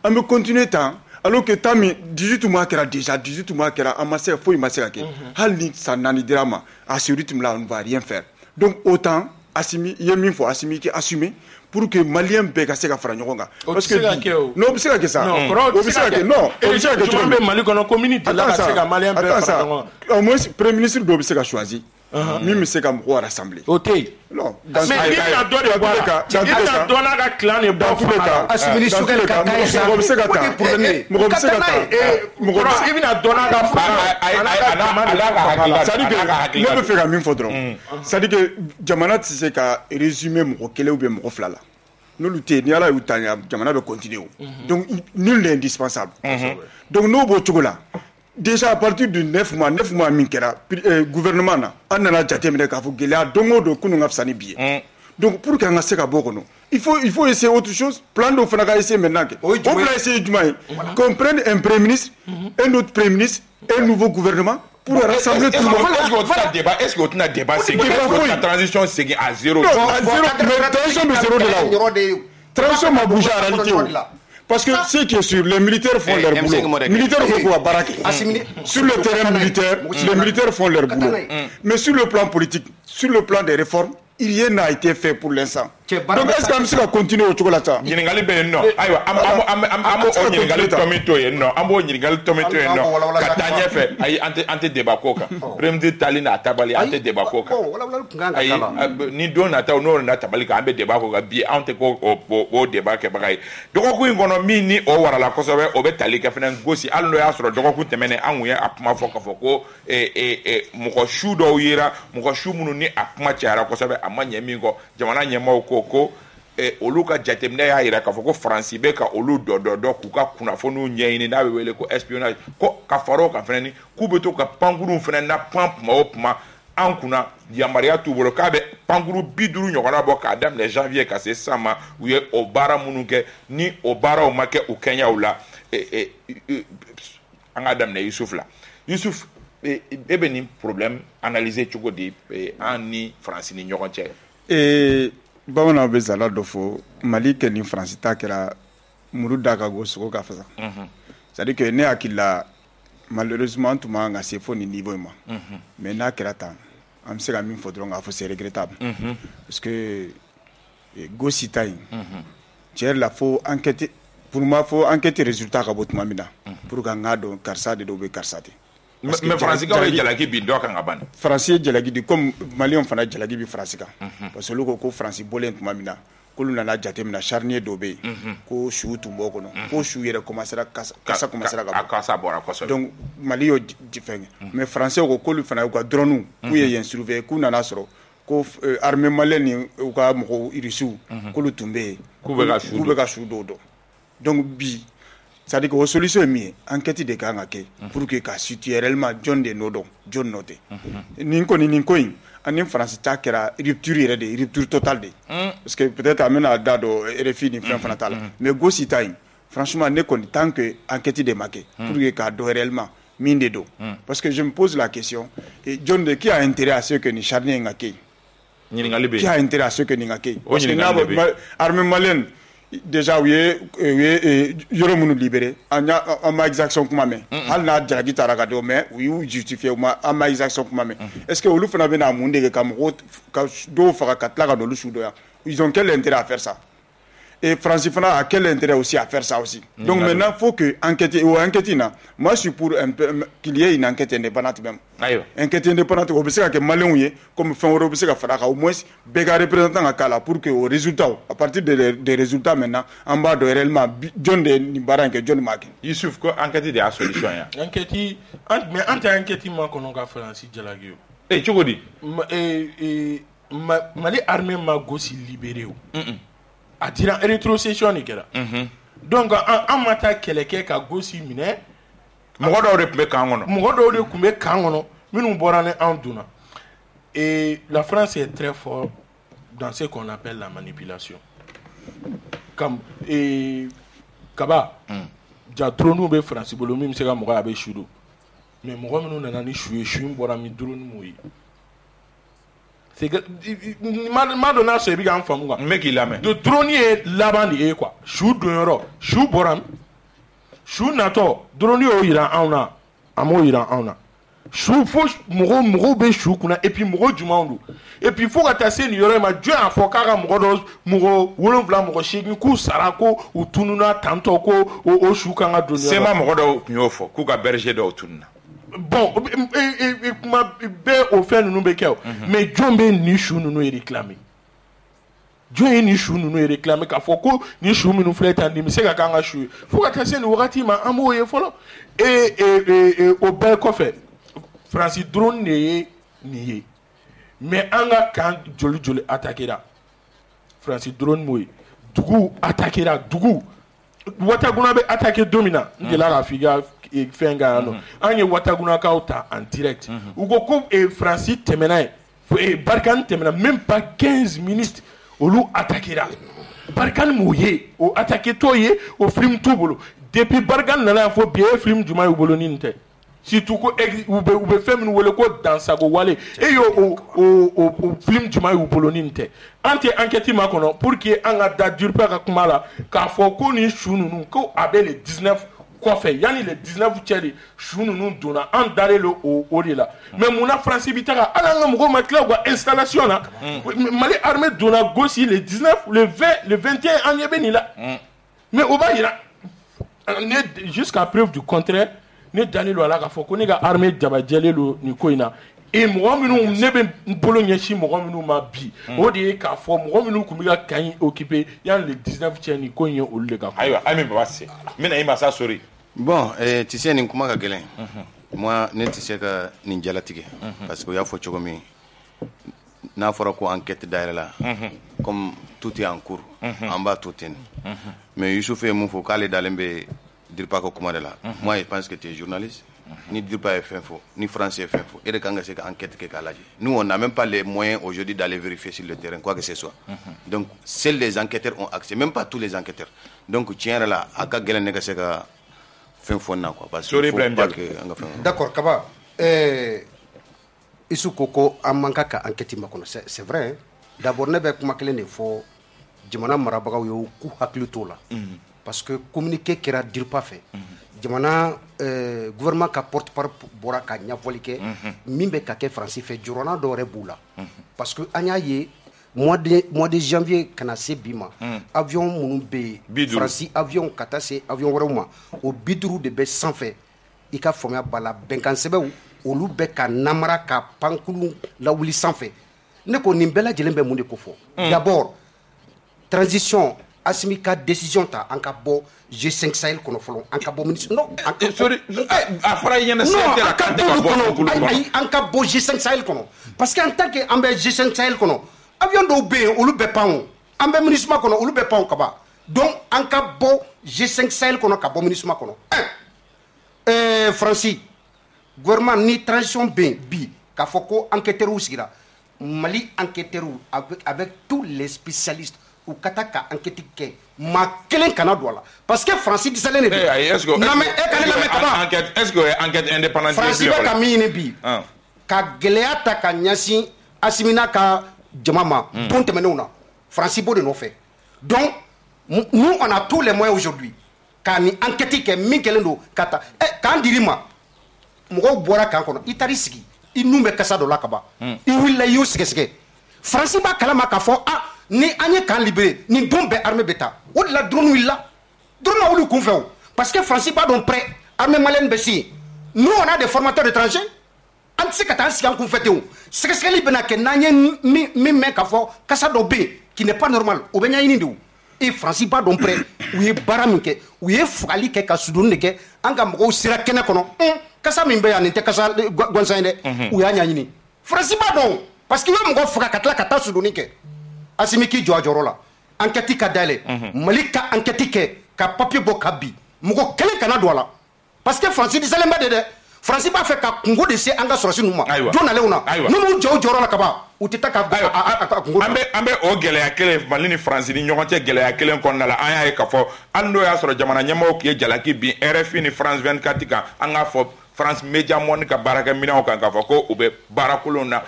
an bɛ continuer tan alors que temps min 18 mois kɛra déjà 18 mois kɛra an ma se foyi ma se ka kɛ. Hali ni san naani dira ma à ce rythme là on ne va rien faire. Donc autant Assimi i ye min fɔ Assimi k'i assumer pour que malien bɛɛ ka se ka fara ɲɔgɔn kan. O ka kɛ o. non o bɛ se ka kɛ sa. Non, o kɔrɔ bɛ se ka kɛ. non o bɛ se ka kɛ cogo min maliyɛn attends kan. Au moins premier ministre dɔ bɛ se ka choisir min bɛ se ka mɔgɔw rassembler o tɛ yen non dans mais ce- i bɛna dɔ de dans bɔ tous les a cas, la dans tous i les bɛna cas, dɔ n'a ka tilan de bɔ dans tous les fanga cas, la. Assimilé dans tous Choguel les cas, ka taa ye sa. mɔgɔ bɛ se ka O taa tɛ bɛ bɛ bɛ fɛ ka min fɔ dɔrɔn que jamana tɛ se ka résumer mɔgɔ kelen ou bien mɔgɔ fila la n'olu tɛ yen ni ala y'u ta jamana bɛ continuer. O donc i- nul n'est indispensable. Donc n'o b'o cogo la déjà à partir du 9 mois 9 mois min kɛra euh, gouvernement na an nana jateminɛ k'a fɔ gɛlɛya don o don kunun ka fisa ni bi ye donc pour que an ka se ka bɔ kɔnɔ il faut il faut essayer autre chose plan dɔw fana ka essayer maintenant kɛ O plan essayer jumɛn ye qu'on prenne un premier ministre un autre premier ministre un nouveau gouvernement pour rassembler tout le monde Est-ce que o tɛna débat est-ce que o tɛna débat est-ce que tɛna transition segin à zéro Non, à zéro, mais transition de zéro de là Transition m'a bougé en réalité. Parce que ce qui est sûr, les militaires font leur M5 boulot. Militaires font quoi. Sur le terrain militaire, les militaires font leur boulot. Mais sur le plan politique, sur le plan des réformes, rien n'a été fait pour l'instant. Baara est-ce bɛ se ka continuer o cogo la sa ɲininkali bɛ yen nɔ ayiwa an an an an an b'o ɲininkali tɔmi to yen nɔ an b'o ɲininkali tɔmi to yen An- an nɔ ka taa ɲɛfɛ ayi an tɛ an tɛ débat ko kan premier tali n'a tabali an tɛ débat ko kan Bon, walawala tun kan ka ayi k'a la. a- b- ni don nataw n'o nana tabali kan an bɛ débat ko kan bi anw tɛ ko o o o débat kɛbaga ye dɔgɔkun in kɔnɔ min ni o warala kosɛbɛ o bɛ tali kɛ fɛnɛ gosi hali n'o y'a sɔrɔ dɔgɔkun tɛmɛnen an kun ye a kuma fɔ k'a fɔ ko mɔgɔ su dɔw yera mɔgɔ su minnu ni a kuma cayara kosɛbɛ a ma ɲɛ min kɔ jamana ɲɛmaaw ko ko eh, olu ka jateminɛ y'a yira k'a fɔ ko faransi bɛ ka olu dɔdɔdɔ dɔ dɔ k'u ka kunnafoniw ɲɛɲini n'a bɛ wele ko espionnage ko ka fara o kan fɛnɛ ni k'u bɛ to ka pankuruw fɛnɛ na pan kuma o kuma an kunna yamaruya t'u bolo k'a bɛ pankuru bi duuru ɲɔgɔnna bɔ k'a daminɛ janvier ka se san ma u ye o baara minnu kɛ ni o baaraw ma kɛ u kɛɲɛw la eh, eh, eh, an ka daminɛ yusuf la. Yusuf eh, e bɛ nin problème analyser cogo di eh, an ni faransi ni ɲɔgɔn cɛ Eh, bamananw bɛ zala dɔ fɔ mali kɛ ni faransi ta kɛra muru da ka go sogo ka fasa. Ne hakili la malheureusement an tun ka se fo nin niveau in ma. Mais n'a kɛra tan an bɛ se ka min fɔ dɔrɔn k'a fɔ c'est regrettable. Parce que eh, la fo ka bɔ tuma min na. Pour que k'a dɔn karisa de karisa Mais faransikɛw ye jalaki- bin dɔ kan ka ban faransi ye jalaki di comme maliyɛnw fana jalaki bi faransi kan parce que olu ko ko faransi bɔlen tuma min na k'olu nana jate mina charnier dɔ bɛ yen. Ko su tun b'o kɔnɔ. Ko su yɛrɛ commencera kasa commencera ka bɔ. kasa bɔra kosɛbɛ. Donc mali y'o fɛn kɛ. Mais français ko k'olu fana y'u ka drone k'u ye yen surveiller k'u nana sɔrɔ. Ko euh, armée malienne ni u ka mɔgɔw irisiw k'olu tun bɛ yen. K'u bɛ ka su dɔw dɔn. Donc bi que o solution ye min ye enquête de kan ka kɛ pour que ka réellement jɔn de nɔ dɔn jɔn nɔ tɛ nin kɔni nin ko in ani faransi ta kɛra rupture yɛrɛ de totale de. Que peut-être an bɛna da dɔ rfi ni fɛn fana t'a la mais gosi ta in franchement ne kɔni tant que enquête de ma kɛ pour que k'a dɔn réellement min de don parce que je me pose la question et jɔn de qui a intérêt à ce que nin charnier in ka kɛ yen ɲininkali bɛ qui a yen intérêt à ce que nin ka kɛ yen n'a déjà u ye u ye eh, yɔrɔ minnu libéré an y'a an ma exaction kuma mɛn hali n'a jalaki taara ka don mais u y'u justifié u ma an ma exaction kuma mɛn est ce que olu fana bɛna mun de kɛ ka mɔgɔw ka dɔw faga ka tila ka don olu su dɔ yan ils ont quel intérêt à faire ça et France fana a quel intérêt aussi à faire ça aussi donc maintenant faut que enquête o enquête in na moi je suis pour qu'il y ait une enquête indépendante même. Ayiwa enquête indépendante o bɛ se kɛ maliyɛnw ye comme fɛn wɛrɛw bɛ se a kan au moins ka représentant ka k'a la pour que o résultat à partir des des résultats maintenant an b'a dɔn réellement jɔn de ye nin baara in kɛ jɔn de m'a kɛ yusuf ko enquête de y'a solution ya enquête an mais an tɛ enquête ma kɔnɔ ka faransi jalaki o e cogo di Ma- eh, eh, Ma- mali armée ma gosi libéré o a dira rétrocession de kɛra. Donc an ma taa kɛlɛ kɛ ka gosi minɛ. Mɔgɔ dɔw de tun bɛ kan kɔnɔ. Mɔgɔ dɔw de tun bɛ kan kɔnɔ. Minnu bɔra ni anw donna. Et la France est très fort dans ce qu'on appelle la manipulation. Et kaba ja drone bɛ faransi bolo min bɛ se ka mɔgɔ a bɛ su don. Mais mɔgɔ minnu nana ni su ye su in bɔra m'o ye ma ma dɔn n'a sɔrɔ i bɛ k'an faamu quoi. N bɛ k'i lamɛn. Do drone ye laban de ye quoi. Su donyɔrɔ su bɔra min su natɔ drone y'o yira anw na. A m'o yira anw na. Su fo mɔgɔw mɔgɔw bɛ su kunna et puis mɔgɔ jumanw don et puis fo ka taa se nin yɔrɔ in ma jɔn y'a fɔ k'a ka mɔgɔ dɔ mɔgɔ wolonfila mɔgɔ seegin k'u sara ko u tununa tantɔ ko o su kan ka don sema mɔgɔ dɔw tun y'o fɔ k'u ka berger dɔw tununa bon kuma bɛɛ o fɛn ninnu bɛ kɛ o mais jɔn bɛ nin su ninnu réclamer jɔn ye nin su ninnu réclamer k'a fɔ ko nin su minnu filɛ tan nin bɛ se ka k'an ka su ye fo ka taa se nin wagati ma an b'o ye fɔlɔ e o bɛɛ kɔfɛ faransi drone de ye nin ye mais an ka kan joli joli attaquera faransi drone m'o ye duguw attaquera duguw bɛ attaqué don min na n delila k'a fɔ i ka fɛn kan yan nɔ. An ye watagunakaw ta en direct. U ko ko eh, faransi tɛmɛna ye fo- eh, barikani tɛmɛna. Même pas 15 minutes olu attaquera. Barikani m'o ye. O attaqué tɔ ye o film t'u bolo. Depuis barikani nana yan fo bi e film jumɛn y'u bolo ni nin tɛ. Surtout ko u bɛ u bɛ fɛn minnu wele ko dansago wale. E y'o o o o o film jumɛn y'u bolo ni nin tɛ. An tɛ enquête ma kɔnɔ pour que an ka da DURPA ka kuma la k'a fɔ ko nin su ninnu ko a bɛ le 19 kɔfɛ yanni le 19 cɛ de su ninnu donna an dalen lo o o de la mais munna faransi bi taga hali an ka mɔgɔw ma tila u ka installation na mali armée donna gosi le 19 le 20 le 21 an ɲɛ bɛ nin la mais o b'a yira ne jusqu'à preuve du contraire ne dalen don a la k'a fɔ ko ne ka armée jabajɛlen don nin ko in na e mɔgɔ minnu ne bɛ n bolo ɲɛsin mɔgɔ minnu ma bi. O de ye k'a fɔ mɔgɔ minnu tun bɛ ka kan in occupé yanni le 19 cɛ nin ko in ye olu de ka ko ayiwa ami baba se n bɛna i masa sori. Bon eh, ti se nin kuma ka gɛlɛn. Moi ne tɛ se ka nin jalatigɛ parce que o y'a fɔ cogo min n'a fɔra ko enquête dayɛlɛla comme tout est en cours an b'a to ten mais yusufu ye mun fɔ k'ale dalen bɛ diripa ka kuma de la moi je pense que tu es journaliste ni diripa ye fɛn fɔ ni france ye fɛn fɔ e de kan ka se ka enquête kɛ k'a lajɛ nous on n'a même pas les moyens aujourd'hui d'aller vérifier sur le terrain quoi que ce soit. Donc seuls les enquêteurs ont accès même pas tous les enquêteurs. Donc tiɲɛ yɛrɛ la a ka gɛlɛn ne ka se ka fɛn fɔ n na quoi? Parce que faut pas Diallo. que an ka fɛn d'accord kaba. Eh, isu ko ko an man ka ka enquête c'est vrai d'abord ne bɛ kuma kelen de fɔ jamana marabagaw ye u k'u hakili t'o la parce que communiqué kɛra dirpa fɛ jamana gouvernement ka porte parole bɔra ka ɲɛfɔli kɛ. Min bɛ ka kɛ faransi fɛ jɔrɔna dɔ wɛrɛ b'u la. Parce que an y'a ye mois de, mois de janvier kana se bi ma avion minnu bɛ yen faransi avion ka taa se avion wɛrɛw ma o de bɛ sanfɛ i ka faamuya b'a la bɛnkan sɛbɛnw olu bɛ ka namara ka pankulu lawuli sanfɛ ne ko nin bɛɛ lajɛlen bɛ mun de ko fɔ? D'abord transition asimi ka décision ta an ka bɔ g5 sahel kɔnɔ fɔlɔ. An ka bɔ ministre non. An ka Eh, sorry, a- a fɔra i ɲɛna CNT la an ka k'an tɛ bɔ ka bɔ kɔnɔ. ayi an ka bɔ g5 sahel kɔnɔ. Parce que en tant que an bɛ g5 sahel kɔnɔ avion dɔw bɛ yen olu bɛ pan o. An bɛ minisuma kɔnɔ olu bɛ pan o kaban donc an ka bɔ g5 sahel kɔnɔ ka bɔ minisuma kɔnɔ. Un. Euh, faransi gouvernement ni transition bɛ yen bi k'a fɔ ko enquêteurs sigira. Mali enquêteurs avec, avec tous les spécialistes u ka taa ka enquête kɛ. Maa kelen kana don a la. Parce que faransi disalen de Eh, ayi, est-ce que- lamɛn e ka ne lamɛn kaban enquête- est-ce que enquête indépendante faransi bɛ ka min ɲini bi. Ah. ka gɛlɛya ta ka ɲɛsin asimina ka jama ma. Don tɛmɛnenw na. Faransi b'o de nɔfɛ. Donc nous on a tous les moyens aujourd'hui ka ni enquête kɛ. Min kɛlen don ka ta. Ɛ k'an dir'i ma. Mɔgɔw bɔra kan kɔnɔ. I taar'i sigi. I nun bɛ kasa dɔ la kaban i wulila i sɛgɛsɛgɛ. Faransi b'a kalama k'a fɔ a ni an ye kan libéré nin don bɛɛ armée bɛ ta o de la drone wulila drone ma wuli kun fɛ o parce que faransi b'a dɔn prêt. Armée malienne bɛ se yen nous on a des formateurs étrangers. An tɛ se ka taa an sigi an kun fɛ ten o sɛgɛsɛgɛli bɛna kɛ n'an ye min min mɛn k'a fɔ kasa dɔ bɛ yen qui n'est pas normal. O bɛ ɲɛɲini de o e faransi b'a dɔn prêt. U ye baara min kɛ u ye fagali kɛ ka sudonni de kɛ an ka mɔgɔw sera kɛnɛ kɔnɔ un kasa min bɛ yan nin tɛ kasa ga- gansan ye dɛ u y'a ɲɛɲini faransi b'a dɔn o parce que i bɛ mɔgɔ faga ka tila ka taa sudonni kɛ asimi k'i jɔ a jɔyɔrɔ la. Enquête ka dayɛlɛ. Mali ka enquête kɛ ka papier bɔ ka bin mɔgɔ kelen kana don a la. Parce que faransi disalen bɛ de dɛ. Faransi b'a fɛ ka kungo de se an ka sɔrɔsi ninnu ma. Don nalenw na. N'u m'u jɔ u jɔyɔrɔ la kaban u tɛ taa ka kungo an bɛ an bɛ o gɛlɛya kelen mali ni faransi ni ɲɔgɔn cɛ gɛlɛya kelen kɔnɔna la. An y'a ye k'a fɔ hali n'o y'a sɔrɔ jamana ɲɛmɔgɔw ye jalaki bin rfi ni france 24 kan an k'a fɔ france media monde ka baarakɛminɛnw kan k'a fɔ ko u bɛ baarakolonw na.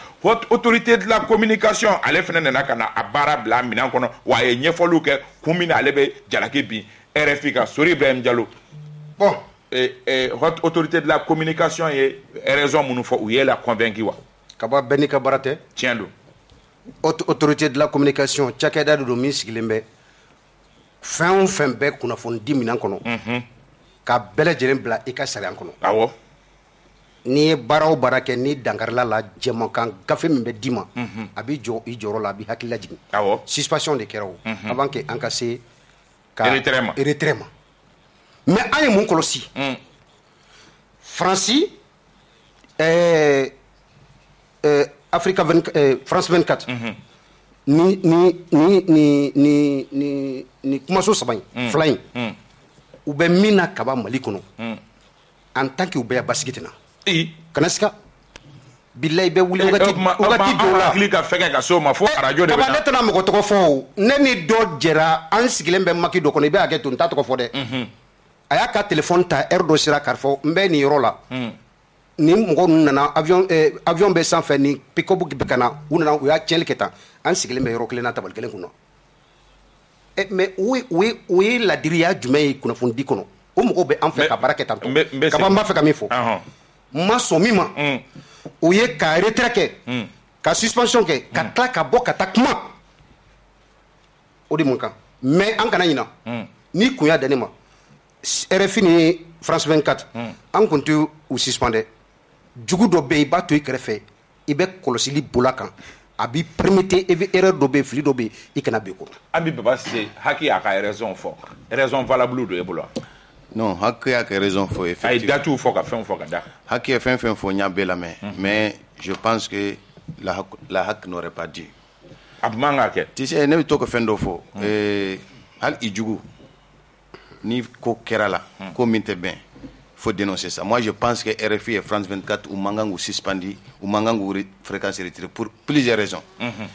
Autorité de la communication ale fana nana ka na a baara bila minɛn kɔnɔ wa a ye ɲɛfɔliw kɛ. Kun min na ale bɛ jalaki bin rfi kan. Sori ibrahim jalo bon. Eh, eh, autorité de la communication ye raison minnu fɔ u ye la convaincu wa. Kaba bɛɛ n'i ka baara tɛ? Tiɲɛ don. Autorité de la communication cakɛda de don min sigilen bɛ fɛn o fɛn bɛ kunnafoni di minɛn kɔnɔ. Ka bɛɛ lajɛlen bila i ka sariya kɔnɔ. Awɔ n'i ye baara o baara kɛ n'i dankarila la jɛmakan gafe min bɛ d'i ma a b'i jɔ i jɔyɔrɔ la a b'i hakili lajigin awɔ. Suspension de kɛra o. Avant que an ka se ka Retrait ma. retrait ma. Mais an ye mun kɔlɔsi? Mm. faransi ɛɛ ɛɛ afrika 24 ɛɛ france 24 ni ni ni ni ni ni ni kumaso saba in fila in. Mm. u bɛ min na kaba mali kɔnɔ. En tant que u bɛɛ basigi tɛna kana siga bilayi bɛ wuli Eh, wagati wagati dɔw la hakili ka fɛngɛ ka se o ma fo arajo de bɛ kaba ne na. tɛna mɔgɔ tɔgɔ fɔ o. Ne ni dɔ jɛra an sigilen bɛ maki dɔ kɔnɔ i bɛ hakɛ to n t'a tɔgɔ fɔ dɛ. A y'a ka telefɔni ta ɛri dɔ sera k'a fɔ n bɛ nin yɔrɔ la. Ni mɔgɔ ninnu nana avion eh, avion bɛ sanfɛ ni pick-up bɛ ka na u nana u y'a tiɲɛli kɛ tan. An sigilen bɛ yɔrɔ kelen na tabali kelen kunna. Eh, mais o ye ladiriya jumɛn ye kunnafonidi kɔnɔ? O mɔgɔw bɛ an fɛ ka baara kɛ tan to kaban n b'a fɛ ka min fɔ ma sɔn min ma. Mm. o ye ka retrait kɛ ka suspension kɛ ka tila ka bɔ ka taa kuma. O de mun kan. Mais an kana ɲina. Ni kun y'a da ne ma rfi ni france 24 an kun tɛ u suspend dɛ jugu dɔ bɛ yen i b'a to i kɛrɛfɛ i bɛ kɔlɔsili bola kan. A b'i permettre i bɛ erreur dɔ bɛ yen fili dɔ bɛ yen i kana bin o kɔnɔ an bɛ baba se haki y'a ka raison fɔ. Raison valable don e bolo wa non hakɛ y'a kɛ raison fɔ a ye datuw fɔ ka fɛnw fɔ ka da hakɛ ye fɛn fɛn fɔ n y'a bɛɛ lamɛn mais je pense que la hak la hak n'aurait pas dû. A man ka kɛ tu sais ne bɛ to ka fɛn dɔ fɔ eh, hali i jugu ni ko kɛra la ko min tɛ bɛn faut dénoncer ça. Moi je pense que RFI et France 24 ou man kan k'u suspendre ou man kan k'u re- fréquence retirée pour plusieurs raisons.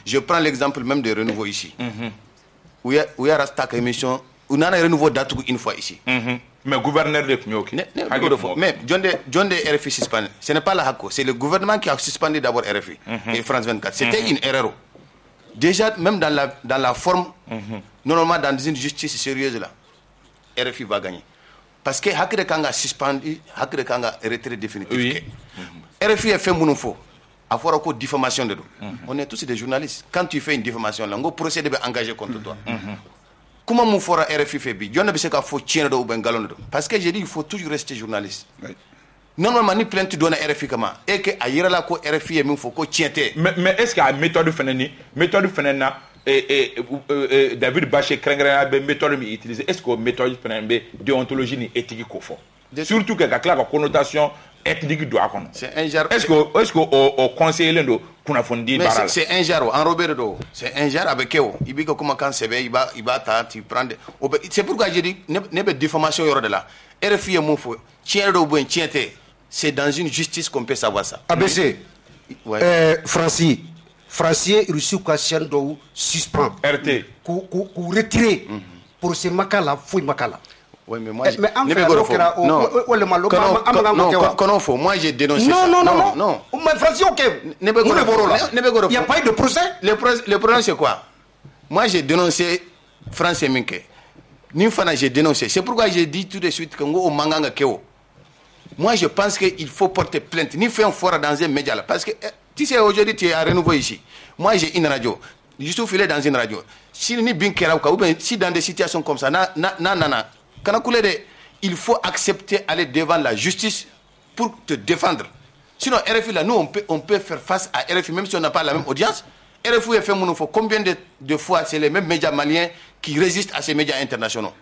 Je prends l'exemple même de renouveau ici. U ya u y'a rasta ka émission u nana renouveau datugu une fois ici. Mhm. Mais gouverneur de Ne- ne- ko kɛ. Mais John de, John de RFI suspendé. Ce n'est pas la HACO, c'est le gouvernement qui a suspendu d'abord RFI et France 24. C'était une erreur. Déjà, même dans la, dans la forme, normalement dans une justice sérieuse là, RFI va gagner. Parce que hakire kanga suspendu, hakire kanga retrait définitif. Oui. RFI est fait mon faux. A fɔra ko diffamation de don. On est tous des journalistes. Quand tu fais une diffamation là, ngo procédé engagé contre toi. Comment mun fɔra RFI fɛ bi? Jɔn de bɛ se ka fɔ tiɲɛ dɔ ou de don? Parce que j'ai dit il faut toujours rester journaliste. Oui. Normalement ni plainte donna RFI kama, et que a yirala ko RFI min fɔ ko tiɲɛ tɛ. mais, mais est ce que a méthode ni méthode fɛnɛ na eh, eh, euh, euh, david bache kɛrɛnkɛrɛnya bɛ méthode min utiliser est ce que méthode bɛ déontologie ni éthique fɔ? Des- surtout que ka tila ka connotation ethnique don a kɔnɔ C'est un genre. est ce que est ce que o o don baara c'est la c'est un genre, enrobé de. C'est un genre avec eux. Il dit que comment quand c'est bien, il va, il va t'attendre, tu prends des- au be- C'est pourquoi j'ai dit, ne ne be diffamation yɔrɔ de la. RFI est mon fou. Tiens do bon, tiens te. C'est dans une justice qu'on peut savoir ça. abc Ouais. euh, franci franci ye rusiw ka chaîne dɔw suspend rt k'u k'u retirer procès ma k'a la foyi k'a la Ouais, mais moi, Eh, j'ai- mais en fait, Non. non. Moi, j'ai dénoncé non ça. non non non non. mais franci o kɛ Ne bɛ mun de gɔrɔ bɔr'o la fɔ. Ne- ne bɛ gɔrɔ il y a pas eu de procès? Le, pro- le problème, c'est quoi? Moi, j'ai dénoncé France Minke. Ni fana, j'ai dénoncé. C'est pourquoi j'ai dit tout de suite que manganga keo. Moi, je pense qu'il faut porter plainte. Ni fait un fort dans un média là. Parce que eh, tu sais, aujourd'hui, tu es à renouveau ici. Moi, j'ai une radio. Youssouf, il est dans une radio. Si ni ou bien si dans des situations comme ça, na, na, na, na. Il faut accepter aller devant la justice pour te défendre. Sinon, RFI, là, nous, on peut, on peut faire face à RFI, même si on n'a pas la même audience. RFI mon info. Combien de, de fois c'est les mêmes médias maliens qui résistent à ces médias internationaux?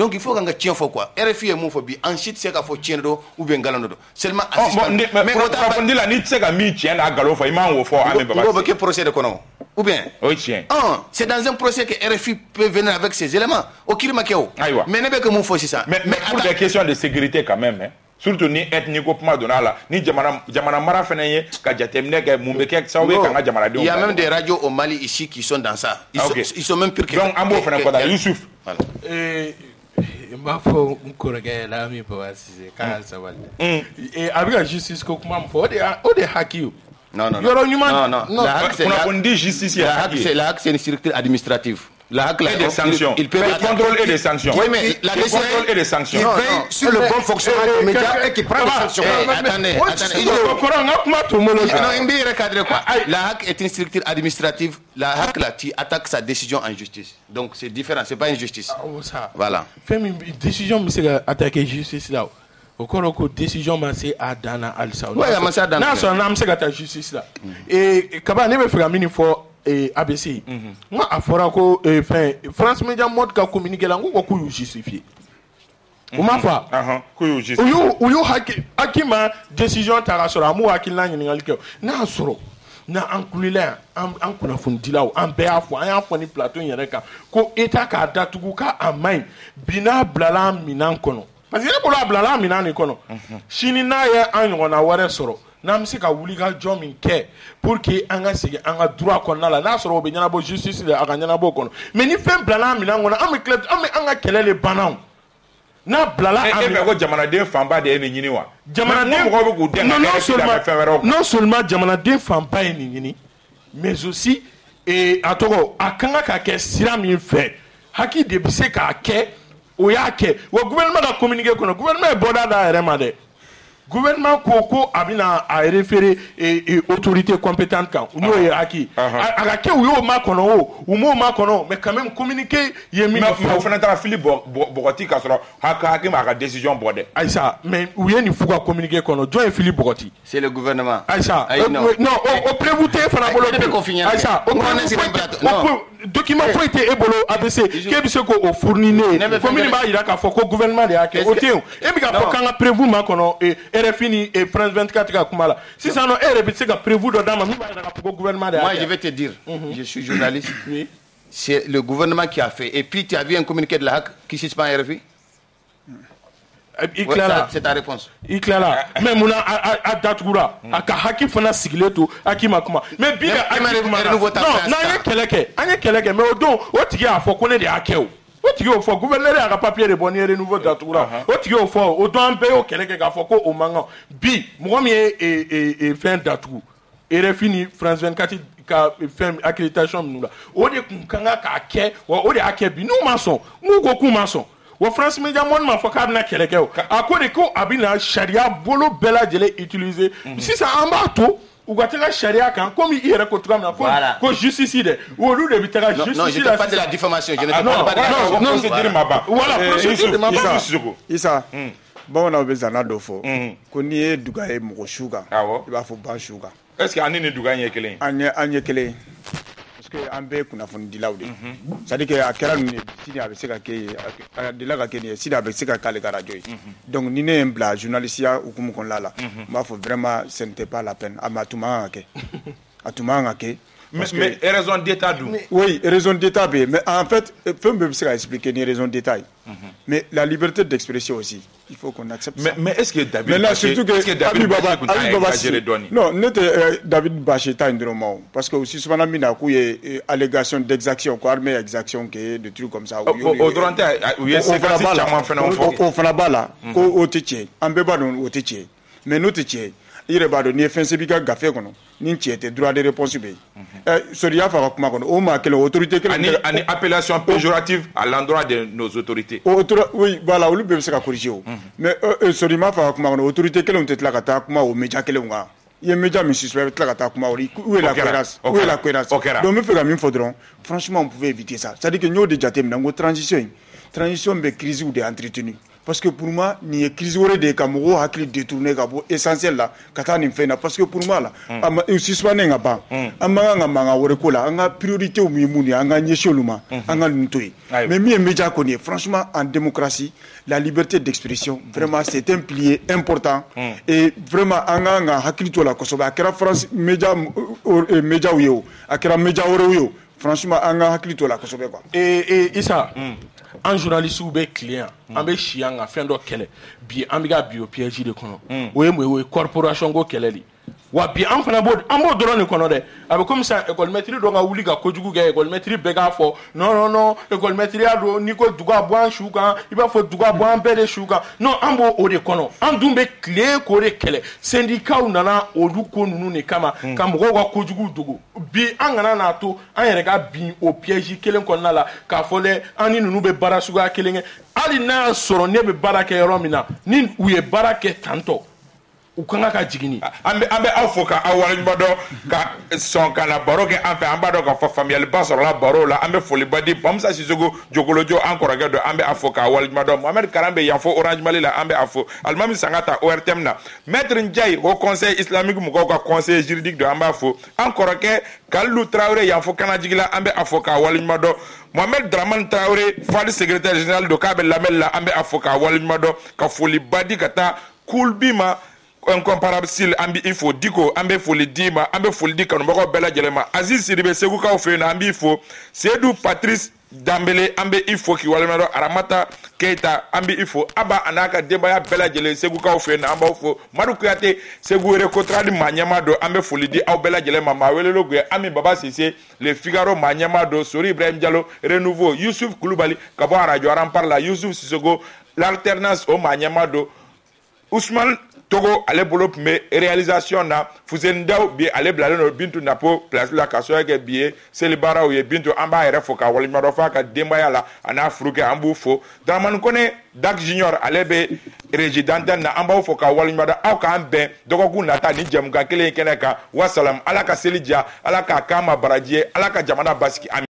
Donc, il faut qu'on tienne faux quoi. RFI est mon phobie. Ensuite, c'est qu'il faut tienne ou bien galon Seulement, Oh, assistant. mais on t'a kunnafoni la ni tɛ se ka min tiɲɛ n'a nkalon fɔ i man k'o fɔ an bɛ Ngo- baba ngo bɛ kɛ procès de kɔnɔ. Ou bien? O ye tiɲɛ un, c'est dans un procès que RFI peut venir avec ses éléments. Au Kirimakeo. Aïwa. Mais ne bɛ que mun fɔ sisan. mais mais pour des questions de sécurité quand même hein. surtout ni ethnie ko kuma donna a la ni jamana jamana mara fɛnɛ ye ka jateminɛ kɛ mun bɛ kɛ sababu ye k'an ka jamanadenw Il y a même des radios au Mali ici qui sont dans ça. Ils, Ah, sont, ok. ils sont même pires que. donc an b'o que- fɛnɛ que- que- yusuf Voilà. Eh, n b'a fɔ n kɔrɔkɛ la min fɔ sisan k'a sabali Mm. A bɛ ka justice ko kuma min fɔ o de o de haki o Non, non, non. yɔrɔ ɲuman Non, non. non La hack, c'est la- kunnafoni di justice ye haki ye la hack, c'est une structure administrative. La hack, là, et des il- sanctions Il, peut le contrôle et des sanctions Oui, mais la le contrôle et des il sanctions veille non. sur le bon fonctionnement des médias et qui prend des sanctions Eh, attendez, attendez. Non, il recadrer quoi? Aïe. La hack est une structure administrative. La hack, là, tu attaques sa décision en justice. Donc, c'est différent. C'est pas une justice. o sa Voilà. min bi- décision ka attaquer justice la o o kɔrɔ ko décision ma se a dan na halisa na. n'a sɔrɔ n'an bɛ se ka taa justice la Eh, kaba ne bɛ fɛ ka min fɔ abc ye n ko a fɔra ko eh, fɛn france media mode ka communiqué la n ko k'u y'u justifié o ma fɔ a Ahan, k'u y'u u justice y'u u y'u haki haki ma décision ta ka sɔrɔ a m'u hakilina ɲininkali kɛ n'a y'a sɔrɔ na an kulela yan an kunnafonidilaw an bɛɛ y'a fɔ an y'a fɔ ni plateau in yɛrɛ kan ko eta k'a datugu k'a a man ɲi bi n'a bilala minan kɔnɔ. Parce que ne bolo a bilala minan nin kɔnɔ. Sini n'a ye an ɲɔgɔnna wɛrɛ sɔrɔ. N'an bɛ se ka wuli ka jɔ min kɛ pour que an ka segin an ka droit kɔnɔna la. N'a sɔrɔ o bɛ ɲɛnabɔ justice de a ka ɲɛnabɔ kɔnɔ. Mais ni fɛn bilala minan kɔnɔ an bɛ tila an bɛ an ka kɛlɛ de banna o n'a bilala e e fɛ ko jamanaden fanba de ye nin ɲini wa? Jamanaden N bɛ k'u den non, non seulement non jamanaden fanba ye nin ɲini mais aussi eh, a tɔgɔ a kan ka kɛ sira min fɛ. Haki de bɛ se k'a kɛ o y'a kɛ. Wa gouvernement ka communiqué kɔnɔ gouvernement ye bɔda d'a yɛrɛ ma dɛ gouvernement ko ko a bɛna a référé eh, autorité compétente kan n'o ye haki a a ka kɛ u y'o makɔnɔ o u m'o makɔnɔ o mais quand même communiqué ye min mais fɔ mais o fana taara fili bɔ bɔ- bɔgɔti ka sɔrɔ haki haki ma a ka décision bɔ dɛ ayisa mais u ye nin f'u ka communiqué kɔnɔ jɔn ye fili bɔgɔti C'est le gouvernement. Non. o, prévu t'e fana bolo o prévu document foyi tɛ e bolo ABC k'e bɛ se k'o fourni ne Ne bɛ ye fɛn ko min kelen- b'a jira k'a fɔ ko gouvernement de y'a kɛ Est-ce o que- tɛ yen o e bɛ k'a Non. fɔ k'an ka prévu ma kɔnɔ RFI ni France 24 ka kuma la sisan nɔ e yɛrɛ bɛ se ka prévu dɔ d'a ma min b'a jira k'a fɔ ko gouvernement de y'a Moi, je vais te dire, je suis journaliste. Oui. C'est le gouvernement qui a fait. Et puis, tu as vu un communiqué de la hack qui suspend RFI Eh, i Ouais, tilala C'est ta réponse. i tilala mais munna a a- a datugura a ka haki fana sigilen to haki ma kuma. Mais bi ka Mais- haki mais- kuma mais na renouveau ta non place, n'an ye kɛlɛ kɛ an ye kɛlɛ kɛ mais o don o tigi y'a fɔ ko ne de y'a kɛ o o tigi y'o fɔ gouverneur y'a ka papier de bɔ ni ye renouveau datugura o tigi y'o fɔ o don an bɛɛ y'o kɛlɛ kɛ k'a fɔ ko o man kan bi mɔgɔ min ye fɛn datugu RFI ni France 24 ka fɛn accréditation minnu la o de kun kan ka k'a kɛ wa o de y'a kɛ bi n'u ma sɔn n'u ko k'u ma sɔn wa france media monde m'a fɔ k'a bɛna kɛlɛ kɛ o a ko de ko a bɛna sariya bolo bɛɛ lajɛlen utiliser sisan an b'a to u ka taga sariya kan komi i yɛrɛ ko cogoya min na ko Voilà. ko justice dɛ olu de bɛ taga Non, non, je justice ne la parle pas de la sisan diffamation. Je ne Ah, parle non, pas de la non, non, procédure ma ban Voilà, procédure ma ban. Isa, bamananw bɛ zanna dɔ fɔ ko n'i ye duga ye mɔgɔ su kan i b'a fɔ ban su kan est ce que ani ni duga ye kelen an ye kelen an bɛɛ kunnafonidilaw de. Ye c'est à dire que a kɛra ninnu ye sini a bɛ se ka kɛ ye a a delila ka kɛ nin ye sini a bɛ se ka k'ale ka radio ye. Donc ni ne ye n bila journalistya hukumu kɔnɔna la n b'a fɔ vraiment ce n'était pas la peine. A a tun man kan ka kɛ. A tun man kan ka kɛ. Mais parce que- mais raison d'état dun Oui, raison d'État, mais mais en fait, fɛn bɛɛ bɛ se ka expliquer ni raison d'État ye. Mais la liberté d'expression aussi, il faut qu'on accepte mais ça. mais est ce que David Maintenant, Bachir- surtout que est que David Baba, non, ne tɛ euh, David Bachir ta in dɔrɔn ma o. Parce que aussi sumana min na k'u ye allégation d'exaction, ko armée exaction kɛ de trucs comme ça. o o dɔrɔn tɛ u ye O- o fana séquence b'a la. caman fɛnɛ O- fɔ o o fana b'a la ko o tɛ tiɲɛ ye an bɛɛ b'a dɔn o tɛ tiɲɛ ye mais n'o tɛ tiɲɛ ye i yɛrɛ b'a dɔn n'i ye fɛn sɛbɛn i ka gafe kɔnɔ ni tiɲɛ tɛ droit de réponse bɛ yen. Ɛ sori y'a fɔ a ka kuma kɔnɔ o maa kelen autorité kelen ani appellation péjorative à l'endroit de nos autorités. O autori oui voilà olu bɛɛ bɛ se ka corriger o. Mais euh, sori m'a fɔ a ka kuma kɔnɔ autorité kelenw tɛ tila ka taa kuma o média kelenw kan. I ye média min suspect i bɛ tila ka taa kuma o où est la cohérence? Où est la cohérence? Donc n bɛ fɛ ka min fɔ dɔrɔn franchement on pouvait éviter ça. C'est à dire que n y'o de jateminɛ n ko transition in transition bɛ crise de entretenu parce que pour moi nin ye crise wɛrɛ de ye ka mɔgɔw hakili détourner ka bɔ essentiel la ka taa nin fɛn na parce que pour moi la a ma suspend ka ban an man kan ka mankan wɛrɛ ko la an ka priorité min ye mun ye an ka ɲɛsin olu ma an ka ninnu to yen Ayiwa. mais min ye média kɔni ye franchement en démocratie la liberté d'expression vraiment c'est un pilier important et vraiment an kan ka hakili to la kosɛbɛ a kɛra france média médiaw ye o a kɛra média wɛrɛw ye o franchement an ka hakili to la kosɛbɛ quoi ee ee isa an journalisiw bɛ tile yan an bɛ si yan ka fɛn dɔ kɛlɛ bi an bɛ ka bi o piège de kɔnɔ o ye mun ye o ye corporation ko kɛlɛ de wa bi an fana b'o an b'o dɔrɔn de kɔnɔ dɛ. A bɛ komi sisan maître dɔ ka wuli ka kojugu kɛ maître bɛɛ k'a fɔ non non non école maître y'a dɔn n'i ko duga bɔ an su kan i b'a fɔ duga bɔ an bɛɛ de su kan. Non an b'o o de kɔnɔ. An dun bɛ tile k'o de kɛlɛ. Syndicats nana olu ko ninnu de kama ka mɔgɔw ka kojugu dogo. Bi an kana n'a to an yɛrɛ ka bin o piège kelen kɔnɔna la k'a fɔ dɛ an ni ninnu bɛ baara suguya kelen kɛ. Hali n'a y'a sɔrɔ ne bɛ baara kɛ yɔrɔ min na ni u ye baara kɛ tantɔ u kan ka ka jigin an bɛ an bɛ aw fo ka aw waleɲuman ka sɔn ka na baro kɛ an fɛ. An b'a dɔn k'a fɔ faamuyaliba sɔrɔla baro la. An bɛ foliba di bamusa sisoko jogolojo an kɔrɔkɛ dɔ. An bɛ a fo k'a waleɲuman dɔn mohamɛd karan bɛ yan fo orange mali la. An bɛ a fo alimami sangata ortm na. Maître njayi o conseil islamique mɔgɔw ka conseil juridique dɔ an b'a fo. An kɔrɔkɛ kalilu tarawele yan fo kanajigi la. An bɛ a fo k'a waleɲuman mohamed dramani tarawele fali secrétaire général don k'a bɛ lamɛnni la. An bɛ a fo k'a waleɲuman dɔn ka foliba di ka taa kulbi ma incomparable an b'i fo diko an bɛ foli d'i ma an bɛ foli di kanubagaw bɛɛ lajɛlen ma. Aziz siribe segukaw fɛ yen nɔ an b'i fo seyidu patrice danbele an bɛ i fo k'i waleɲuman dɔn aramata keyita an bɛ i fo aba a n'a ka denbaya bɛɛ lajɛlen segukaw fɛ yen nɔ an b'aw fo madu kuyate segu yɛrɛ kotarali maa ɲɛma don an bɛ foli di aw bɛɛ lajɛlen ma maa welelo kun ye ami baba sise le figaro maa ɲɛma don sori ibrahim jalo renouveau yusuf kulubali ka bɔ arajo aranpar la yusuf sisoko l'alternance o maa ɲɛma don usman togo ale bolo tun bɛ réalisation na. Fuseni daw bi ale bilalen don bintu napo place la ka sababu kɛ bi ye selibaaraw ye bintu an b'a yɛrɛ fo ka waleɲumandɔ fɔ a ka denbaya la a n'a furukɛ an b'u fo daramani kone dak junior ale bɛ régie d'antenne na an b'aw fo ka waleɲumandɔ aw k'an bɛn dɔgɔkun nata ni jɛmukan kelen in kɛnɛ kan wasalam ala ka seli diya ala k'a k'an ma baraji ye ala ka jamana basigi ami